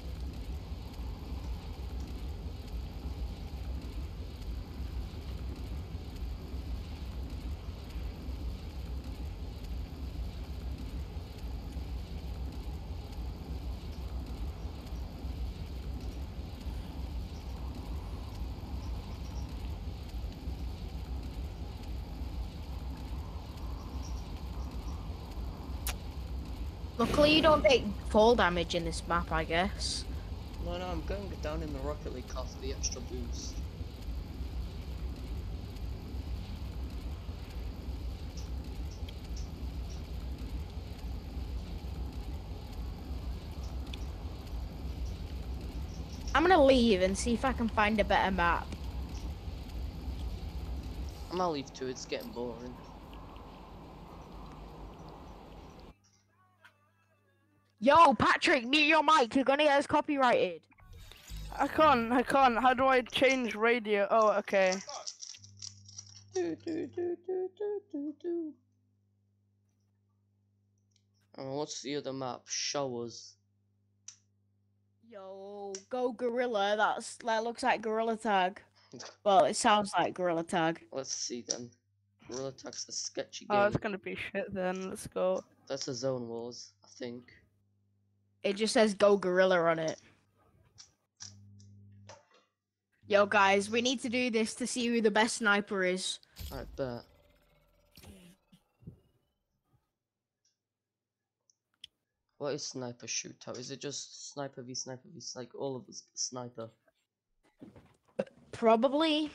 Luckily, you don't take fall damage in this map, I guess.
No, no, I'm going down in the Rocket League car for the extra boost.
I'm gonna leave and see if I can find a better map.
I'm gonna leave too. It's getting boring.
Yo, Patrick, mute your mic. You're gonna get us copyrighted.
I can't. I can't. How do I change radio? Oh, okay.
Do, do, do, do, do, do, do. Oh, what's the other map? Show us.
Yo, go Gorilla. That's that looks like Gorilla Tag. Well, it sounds like Gorilla Tag.
Let's see then. Gorilla Tag's the sketchy game.
Oh, it's gonna be shit then. Let's go.
That's a zone wars, I think.
It just says go gorilla on it. Yo, guys, we need to do this to see who the best sniper is.
I bet. What is sniper shootout? Is it just sniper v sniper v like all of us sniper?
Probably.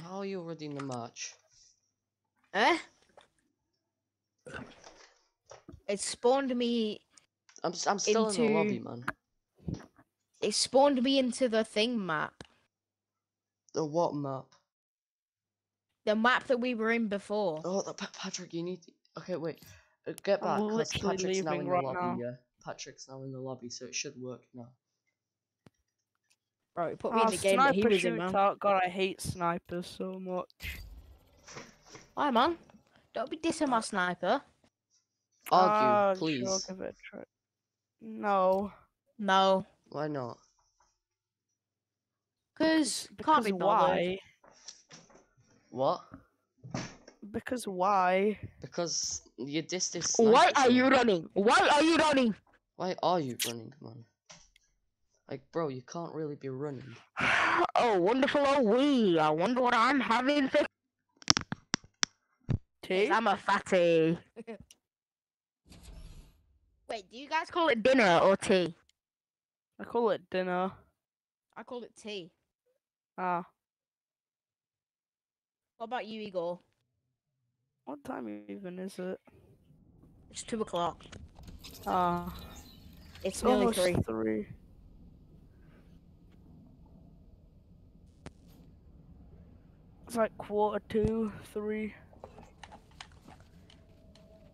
How are you already in the match?
Eh? It spawned me.
I'm s- I'm still in the lobby, man.
It spawned me into the thing map.
The what map?
The map that we were in before.
Oh, the, Patrick, you need. To... Okay, wait. Uh, get back,
I'm
'cause
literally
Patrick's now in
leaving
the
right
lobby.
now.
Yeah, Patrick's now in the lobby, so it should work now.
Bro, it put me
Ah,
in the game that he was in, man.
shootout. God, I hate snipers so much.
Hi, man. Don't be dissing my sniper.
Argue,
Ah,
please.
Sure, give it a try. No.
No.
Why not?
Because
Because
can't be
why?
What?
Because why?
Because you dissed this.
Why are you running? Why are you running?
Why are you running, man? Like, bro, you can't really be running. <sighs>
oh, wonderful oh wee. I wonder what I'm having for
Tea?
I'm a fatty. <laughs> Wait, do you guys call it dinner or tea?
I call it dinner.
I call it tea.
Ah.
What about you, Igor?
What time even is it?
It's two o'clock.
Ah.
It's
It's
nearly
almost
three.
three. It's like quarter two, three.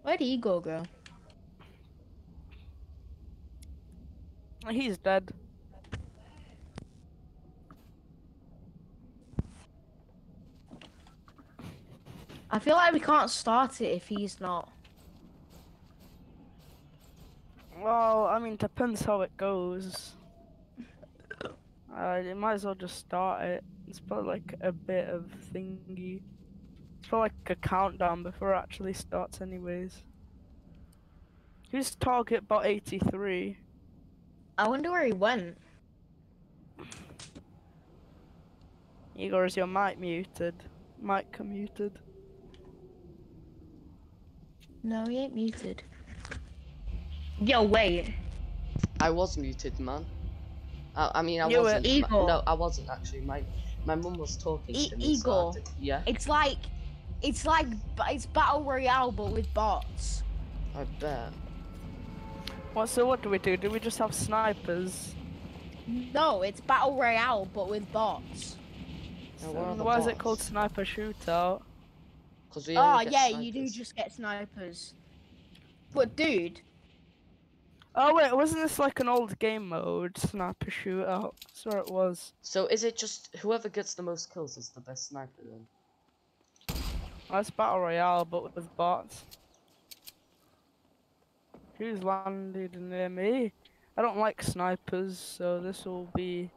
Where'd Igor go?
He's dead.
I feel like we can't start it if he's not.
Well, I mean, depends how it goes. Uh, you might as well just start it. It's probably like a bit of thingy. It's probably like a countdown before it actually starts, anyways. Who's target bot 83?
I wonder where he went.
Igor, is your mic muted? Mic muted.
No, he ain't muted. Yo, wait.
I was muted, man. I, I mean, I
You
wasn't. ma-
Igor.
no, I wasn't actually. My my mum was talking
E-
to me. so I
Igor.
had to- yeah,
It's like, it's like, ba- it's battle royale but with bots.
I bet.
What? So what do we do? Do we just have snipers?
No, it's battle royale but with bots.
Now, where are the
Why is it called sniper shootout?
Because we
Oh
only get
yeah, you do just get snipers. But dude,
Oh wait, wasn't this like an old game mode? Sniper shootout. Sure it was.
So is it just whoever gets the most kills is the best sniper then?
That's battle royale, but with bots. Who's landed near me? I don't like snipers, so this will be.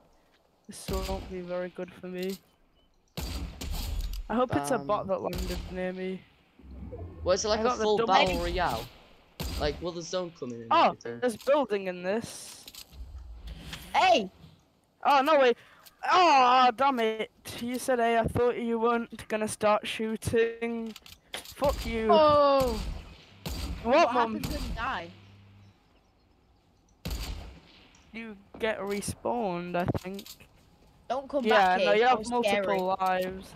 This won't be very good for me. I hope it's a bot
Um,
that landed near me.
Well, it like
I
a full battle royale? Like, will the zone come in?
Oh, ah,
everything?
there's building in this.
hey,
Oh no wait. Oh damn it! You said hey, I thought you weren't gonna start shooting. Fuck you.
oh,
what,
what
mum?
happens when you die?
You get respawned, I think.
Don't come
Yeah,
back
no,
here.
you have multiple
scary.
lives.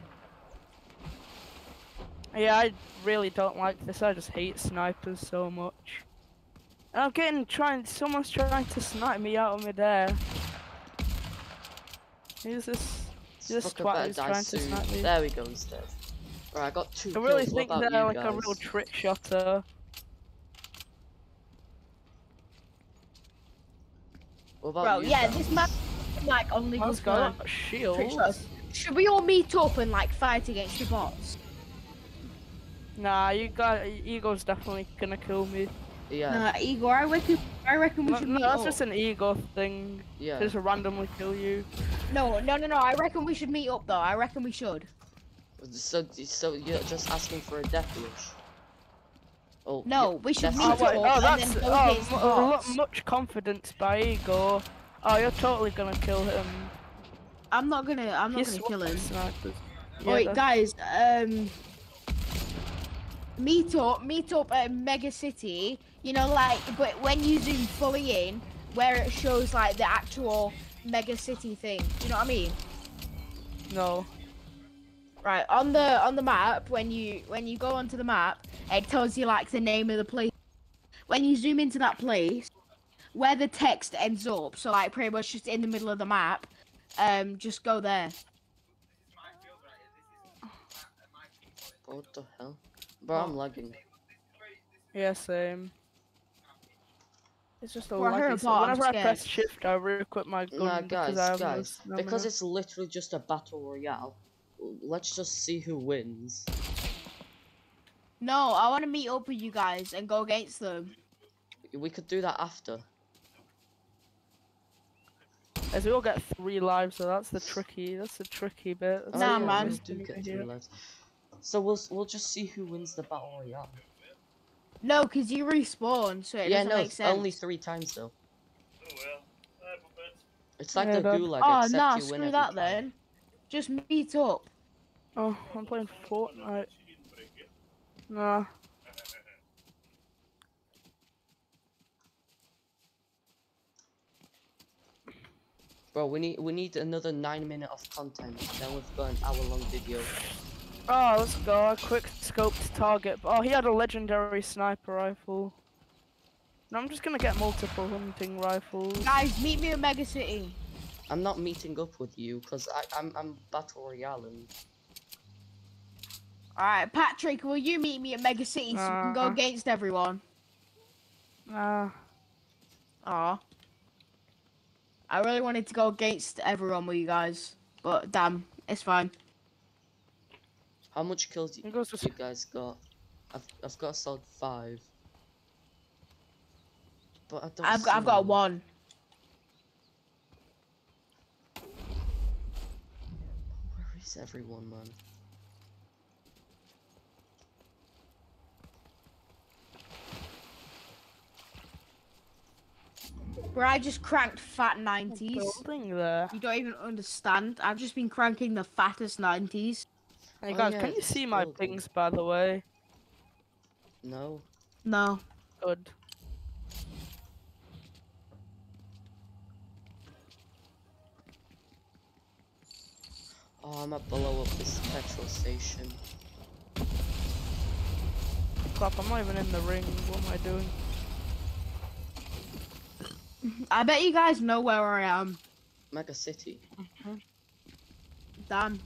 Yeah, I really don't like this. I just hate snipers so much. And I'm getting trying. Someone's trying to snipe me out of midair. Who's this? This
Fucker
twat
better
who's
die
trying to snipe me.
There we go, he's dead. Right, I got two
I really
kills. What
think
about
they're
you
like
guys?
a real trick shotter.
What about
Bro,
you
yeah,
guys?
this map like only
Let's
good
go.
for
got
trick
Shields.
Should we all meet up and like fight against the bots?
Nah, you got Eagle's definitely gonna kill me.
Yeah,
Nah, Igor, I reckon, I reckon we
No,
should
no,
meet
that's
up.
just an ego thing.
yeah.
Just randomly kill you.
No, no, no, no. I reckon we should meet up though. I reckon we should.
So, so you're just asking for a death wish? Oh
No,
yeah,
we should
that's-
meet
Oh,
up
wait, oh, that's
then go
oh,
against
mu-
the bots.
much confidence by ego. Oh, you're totally gonna kill him.
I'm not gonna. I'm not
He's
gonna kill him.
snipers. Yeah,
Wait,
that's-
guys. Um, meet up. Meet up at Mega City. You know, like, but when you zoom fully in, where it shows like the actual Mega City thing. You know what I mean?
No.
Right on the on the map when you when you go onto the map, it tells you like the name of the place. When you zoom into that place, where the text ends up, so like pretty much just in the middle of the map, um, just go there.
What the hell? Bro, I'm lagging.
Yeah, same. It's just a
Well,
laggy. So
bot, I'm
whenever I press shift, I re-equip my gun
Nah,
because
guys,
I have no
guys, because it's literally just a battle royale. Let's just see who wins.
No, I want to meet up with you guys and go against them.
We could do that after.
As we all get three lives, so that's the tricky. That's the tricky bit. That's oh,
Nah,
the
Oh, yeah,
man.
we do get three lives. So we'll we'll just see who wins the battle royale.
No, because you respawn, so it
yeah,
doesn't
no,
make sense.
only three times though.
Oh well. Hi,
It's like
Yeah,
the
that-
gulag,
oh,
except
nah,
you win
screw that
time.
then. Just meet up.
Oh, I'm playing Fortnite.
She didn't break it.
Nah.
Bro, we need we need another nine minute of content. Then we've got an hour long video.
Oh, let's go. A quick scoped target. Oh, he had a legendary sniper rifle. No, I'm just gonna get multiple hunting rifles.
Guys, meet me at Mega City.
I'm not meeting up with you because I'm I'm battle royale and
Alright, Patrick, will you meet me at Mega City so we can go
Uh.
against everyone?
Nah.
Aw. I really wanted to go against everyone with you guys, but damn, it's fine.
How much kills you,
It goes to
you guys got? I've I've got a solid five. But I don't
I've got, I've got
them.
one.
Where is everyone, man?
Where I just cranked fat 90s. You don't even understand. I've just been cranking the fattest 90s.
Hey
Oh,
guys,
yeah,
can you see my
building.
pings by the way?
No.
No.
Good.
Oh, I'm at below up this petrol station.
Crap, I'm not even in the ring. What am I doing?
I bet you guys know where I am.
Mega City.
Damn.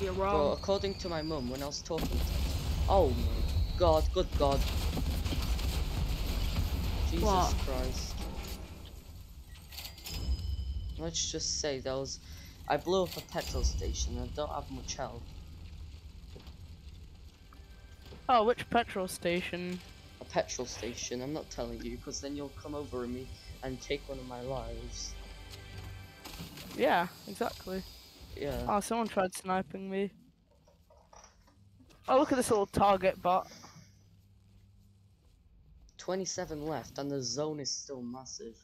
You're wrong.
according to my mum, when I was talking to her, oh my god, good god. Jesus
What?
Christ. Let's just say there was. I blew up a petrol station and I don't have much health.
Oh, which petrol station?
A petrol station, I'm not telling you, because then you'll come over me and take one of my lives.
Yeah, exactly.
Yeah.
Oh, someone tried sniping me. Oh, look at this little target bot.
27 left and the zone is still massive.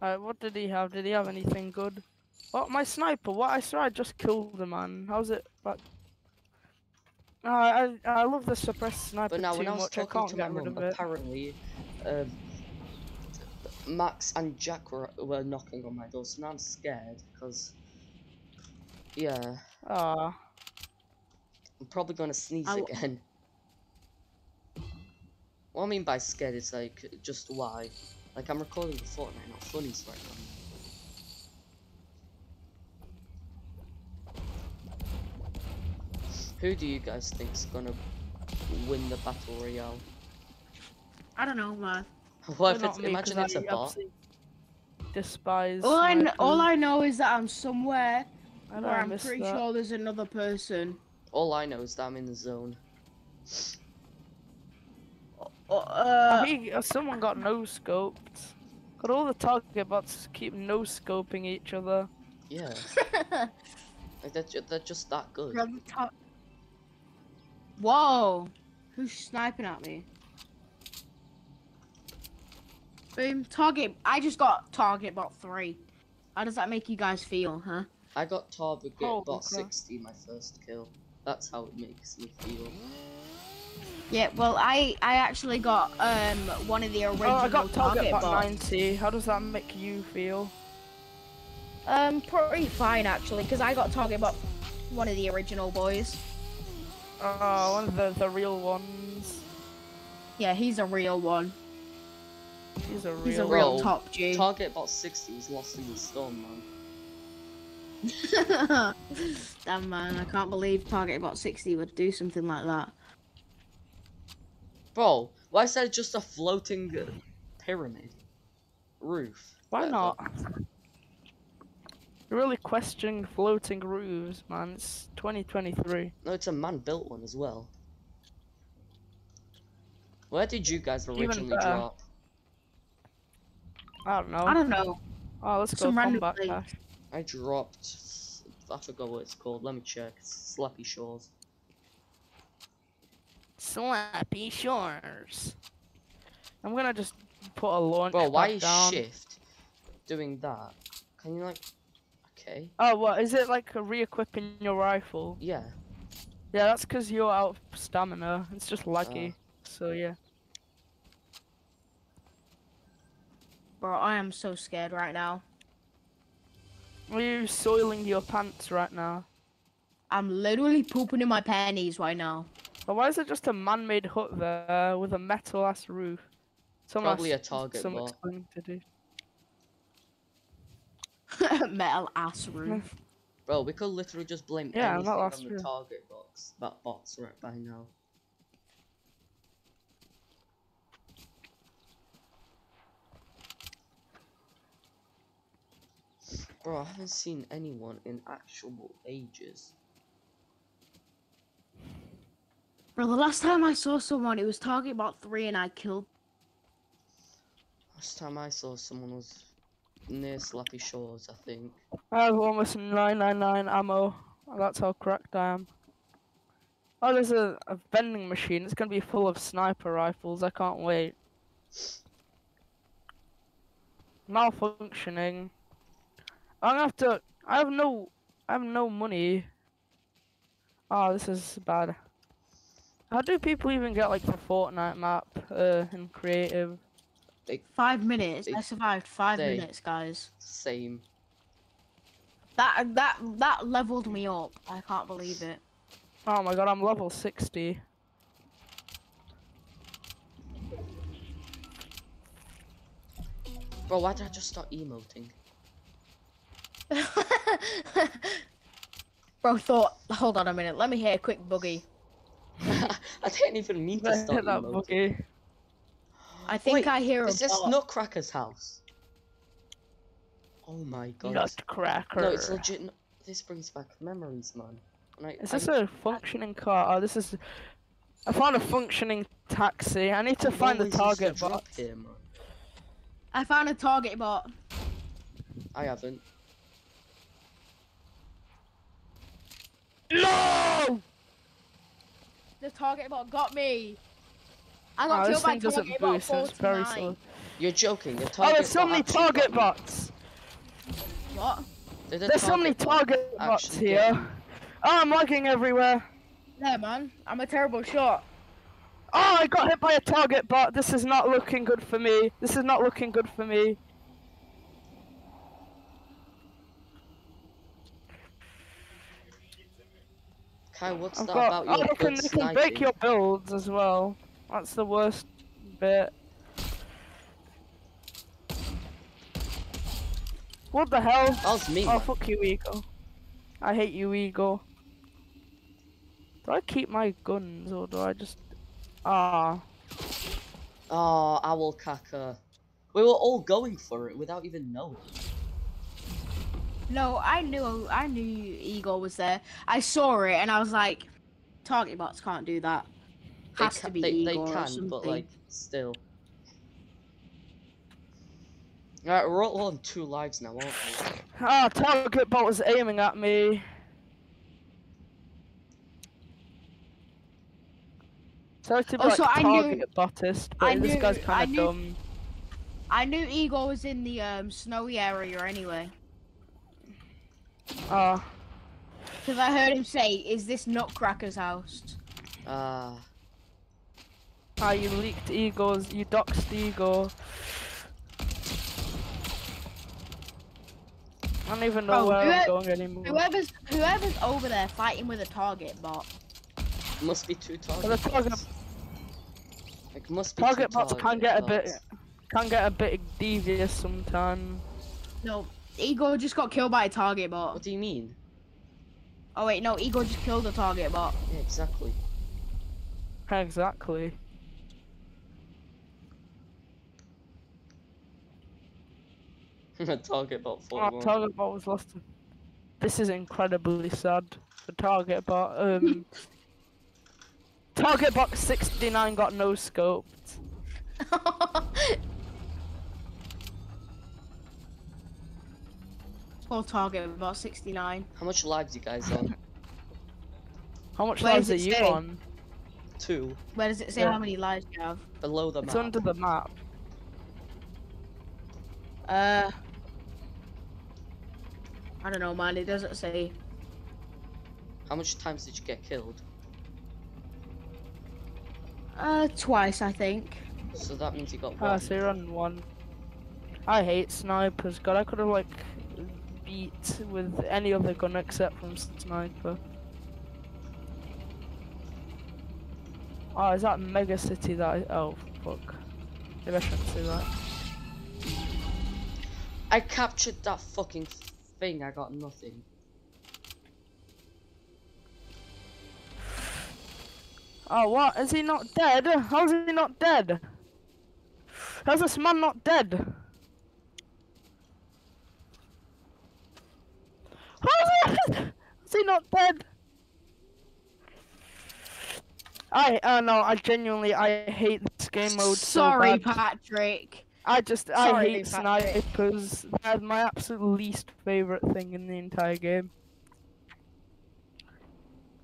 Alright, what did he have? Did he have anything good? Oh, my sniper! What I saw, I just killed the man. How's it? But oh, I I love the suppressed sniper
But now,
too
when I was
much. I can't
to my
get rid
mum,
of it.
apparently, um, Max and Jack were, were knocking on my door, so now I'm scared because, yeah,
Ah,
I'm probably gonna sneeze again. What I mean by scared is like just why. Like I'm recording the Fortnite, not funnies right now. Who do you guys think's gonna win the battle royale?
I don't know, man.
What if it's
me, 'cause
imagine it's
I
a bot?
Despise.
All I, kn- all. I know is that I'm somewhere
I know
where
I
I'm
missed
pretty
that.
sure there's another person.
All I know is that I'm in the zone.
Uh,
he, uh, someone got no scoped. Got all the target bots keep no scoping each other.
Yeah, <laughs> like they're, ju- they're just that good.
Whoa! Who's sniping at me? Boom! Target. I just got target bot three. How does that make you guys feel, huh?
I got target
Holy
bot
crap.
60 my first kill. That's how it makes me feel.
Yeah. Well, I I actually got um one of the original
Oh, I got target bot
bots.
90. How does that make you feel?
Um, pretty fine actually, because I got target bot one of the original boys.
Oh, one of the, the real ones.
Yeah, he's a real one.
He's a real
He's a
Bro,
real top G.
Target bot 60 is lost in the storm, man. <laughs>
Damn man, I can't believe Target Bot 60 would do something like that.
Bro, why is there just a floating uh, pyramid? Roof.
Why
Whatever.
not? You're really questioning floating roofs, man. It's 2023.
No, it's a man built one as well. Where did you guys originally drop?
I don't know.
I don't know.
Oh, let's go
Some random
combat
place.
I dropped. I forgot what it's called. Let me check. It's Slappy Shores.
Slappy Shores. I'm gonna just put a launch
Bro, why
pad
is
down.
shift doing that? Can you like? Okay.
Oh, what is it like a re-equipping your rifle?
Yeah.
Yeah, that's because you're out of stamina. It's just laggy. Ah. So yeah.
Bro, I am so scared right now.
Are you soiling your pants right now?
I'm literally pooping in my panties right now.
But why is it just a man-made hut there with a metal ass roof? Someone
Probably
has
a target
some
bot.
explaining to do. <laughs>
Metal ass roof.
Bro, we could literally just blame
Yeah,
anything
not
on the target box. That box right by now. Bro, I haven't seen anyone in actual ages.
Bro, the last time I saw someone, it was Target Bot 3 and I killed.
Last time I saw someone was near Slappy Shores, I think.
I have almost 999 ammo. That's how cracked I am. Oh, there's a, a vending machine. It's gonna be full of sniper rifles. I can't wait. Malfunctioning. I'm gonna have to. I have no. I have no money. Oh, this is bad. How do people even get like the Fortnite map uh, in creative?
Five minutes. I survived five
they-
minutes, guys.
Same.
That that that leveled me up. I can't believe it.
Oh my god, I'm level 60.
Bro, why did I just start emoting? <laughs>
Bro thought, hold on a minute, let me hear a quick boogie. <laughs>
I didn't even mean to
Hit
start
that
emoting.
boogie.
I think
Wait,
I hear a
Is this
bot.
Nutcracker's house? Oh my god.
Nutcracker.
No, it's legit. This brings back memories, man. I,
Is this a functioning car? Oh, this is. I found a functioning taxi. I need to
I've
find the
always used to
target bot.
here, man.
I found a target bot.
I haven't.
No!
The target bot got me. I
Oh,
got
this
killed by
thing doesn't
target bot
boost. It's very
49.
slow.
You're joking. The
Oh, there's so many target bots.
What?
Did the
There's so many
bot
target bots here.
you?
Oh, I'm lagging everywhere.
There, man. I'm a terrible shot.
Oh, I got hit by a target bot. This is not looking good for me. This is not looking good for me.
Kai, what's
I've
that
got.
about
Oh,
your
they can,
good
they can break your builds as well. That's the worst bit. What the hell?
That was me.
Oh,
man.
fuck you, Eagle. I hate you, Eagle. Do I keep my guns or do I just. Ah.
Oh, owl cacker. We were all going for it without even knowing.
No, I knew I knew Eagle was there. I saw it and I was like, target bots can't do that.
They,
Has
ca-
to be
they, they
Igor or something.
but like still. Alright, we're all on two lives now, aren't we?
Ah, target bot was aiming at me. Sorry to be
Also,
like
I knew-
target bottist, but
I
this
knew-
guy's kind of
knew-
dumb.
I knew Igor was in the um, snowy area anyway.
Ah,
Because I heard him say, is this Nutcracker's house?
Ah,
ah, you leaked Eagles, you doxed Igor. I don't even know
Bro,
where
whoever-
I'm going anymore.
Whoever's whoever's over there fighting with a target bot.
must be two
Well,
target.
the target,
bots. Like, must be
target
two
bots
target
can get a bit,
bots.
can get a bit devious sometimes.
No, Igor just got killed by a target bot.
What do you mean?
Oh wait, no, Igor just killed a target bot.
Yeah, exactly.
Exactly. <laughs>
target bot
Oh,
41.
target bot was lost. This is incredibly sad. The target bot, um, <laughs> target bot 69 got no scoped. <laughs>
Poor target about 69.
How much lives you guys on? <laughs>
How much
Where
lives
does
are
it
you
say?
on?
Two.
Where does it say
Yeah.
how many lives you have?
Below the
It's
map.
under the map.
Uh, I don't know, man. It doesn't say.
How much times did you get killed?
Uh, twice I think.
So that means you got
Ah,
one.
so you're on one. I hate snipers. God, I could have like beat with any other gun except from sniper. Oh, is that Mega City that I- oh fuck. Maybe I shouldn't say that.
I captured that fucking thing. I got nothing.
Oh, what? Is he not dead? How's he not dead? How's this man not dead? How's he, is he not dead? I, uh, no, I genuinely, I hate this game mode
Sorry,
so bad.
Patrick.
I just, I hate
Patrick.
snipers. They're my absolute least favorite thing in the entire game.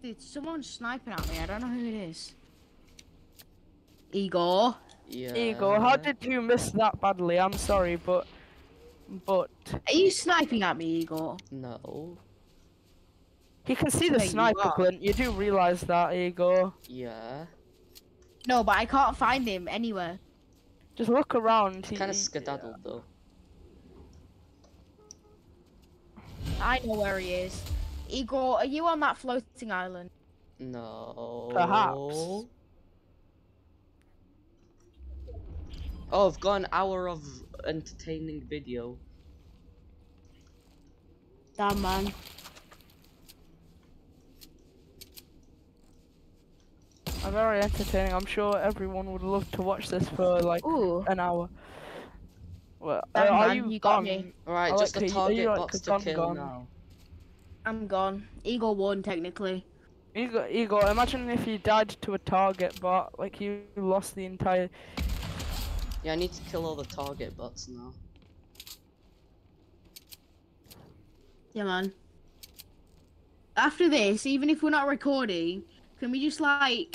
Dude, someone's sniping at me. I don't know who it is. Igor.
Yeah.
Igor, how did you miss that badly? I'm sorry, but, but
Are you sniping at me, Igor?
No.
He can see the
Yeah,
sniper
are.
glint. You do realize that, Igor?
Yeah.
No, but I can't find him anywhere.
Just look around. He,
Kind of
he-
skedaddled though.
I know where he is. Igor, are you on that floating island?
No.
Perhaps.
Oh, I've got an hour of entertaining video.
Damn, man.
Uh, very entertaining. I'm sure everyone would love to watch this for like
Ooh.
an hour. Well, uh,
Damn,
are
man,
you,
you got
gone?
me.
Alright,
I
just
like
a
to- are you
target
like
box to
gone,
kill
gone?
now.
I'm gone. Eagle won, technically.
Eagle, Eagle, imagine if you died to a target bot, like you lost the entire.
Yeah, I need to kill all the target bots now.
Yeah, man. After this, even if we're not recording, can we just like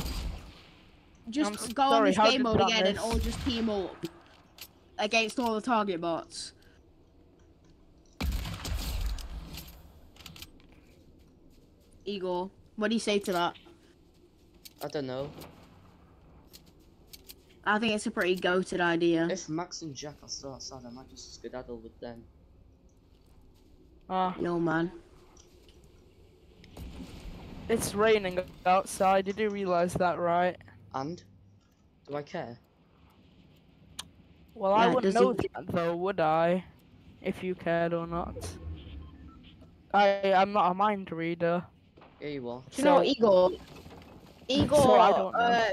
just
I'm
go on this game mode
that
again and all just team up against all the target bots? Igor, what do you say to that?
I don't know.
I think it's a pretty goated idea.
If Max and Jack are still outside, I might just skedaddle with them.
Ah,
Yo, man.
it's raining outside. Did you do realize that, right?
And? Do I care?
Well, I wouldn't
does he-
know that though, would I? If you cared or not. I I'm not a mind reader.
Yeah, you are.
Do you know Igor? Igor,
So I don't know.
uh,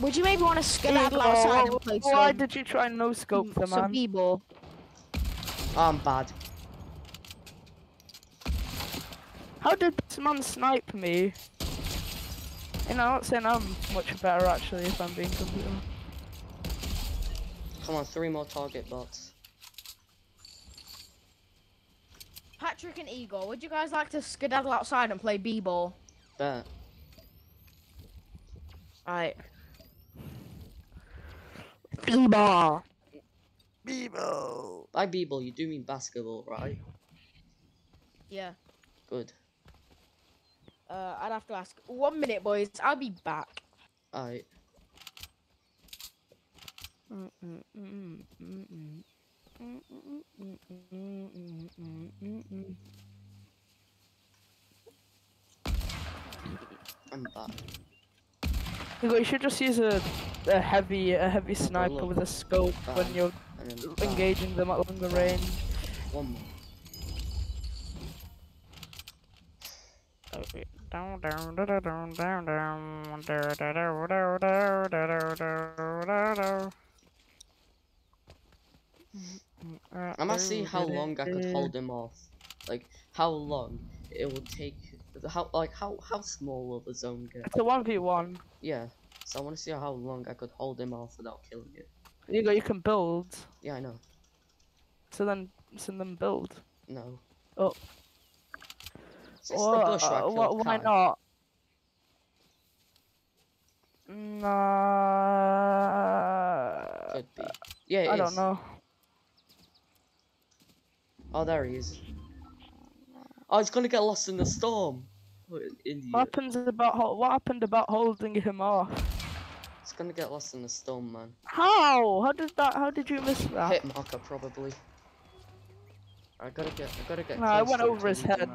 would you maybe want to skedaddle
Igor,
outside
wh-
and play
why did you try and no scope the
some
man?
b-ball?
Oh, I'm bad.
How did this man snipe me? You know, I'm not saying I'm much better actually, if I'm being completely honest.
Come on, three more target bots.
Patrick and Igor, would you guys like to skedaddle outside and play b-ball?
Bet.
Right.
B-ball. B-ball.
By b-ball, you do mean basketball, right?
Yeah.
Good.
Uh, I'd have to ask. One minute, boys. I'll be back.
Alright. I'm back.
You you should just use a, a heavy a heavy sniper
look.
with a scope when you're
And then bam.
engaging them at longer range.
One more. I must see how long I could hold him off. Like how long it would take. How like how how small will the zone get?
It's a one v one.
Yeah. So I want to see how long I could hold him off without killing it.
You go. You can build.
Yeah, I know.
So then, so then build.
No.
Oh.
Is this
Wha-
the bush where I
uh,
killed
why not? Nah,
Could be. Yeah, it
I
is.
don't know.
Oh, there he is. Oh, he's gonna get lost in the storm. What an idiot.
What happens about what happened about holding him off?
He's gonna get lost in the storm, man.
How? How did that? How did you miss that?
Hit marker, probably. I gotta get, I gotta get.
Nah, I went over his head.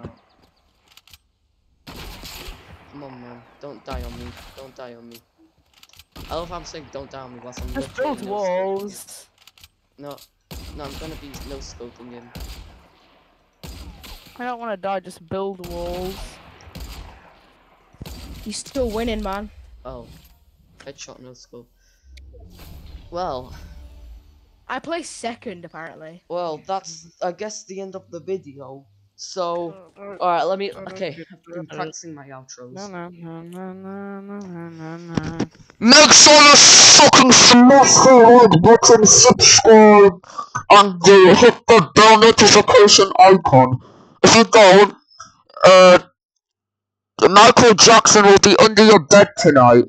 Come on, man. Don't die on me. Don't die on me. I love how I'm saying don't die on me whilst I'm
Just
literally
build
no-scoping
walls.
No, no, I'm gonna be no scoping him.
I don't want to die. Just build walls.
He's still winning, man.
Oh, headshot no scope. Well,
I play second, apparently.
well, that's I guess the end of the video. So, uh, alright, let me. Uh, uh, okay, I'm practicing my outros.
Make sure you fucking smash the like button, subscribe, and uh, hit the bell notification icon. If you don't, uh, Michael Jackson will be under your bed tonight.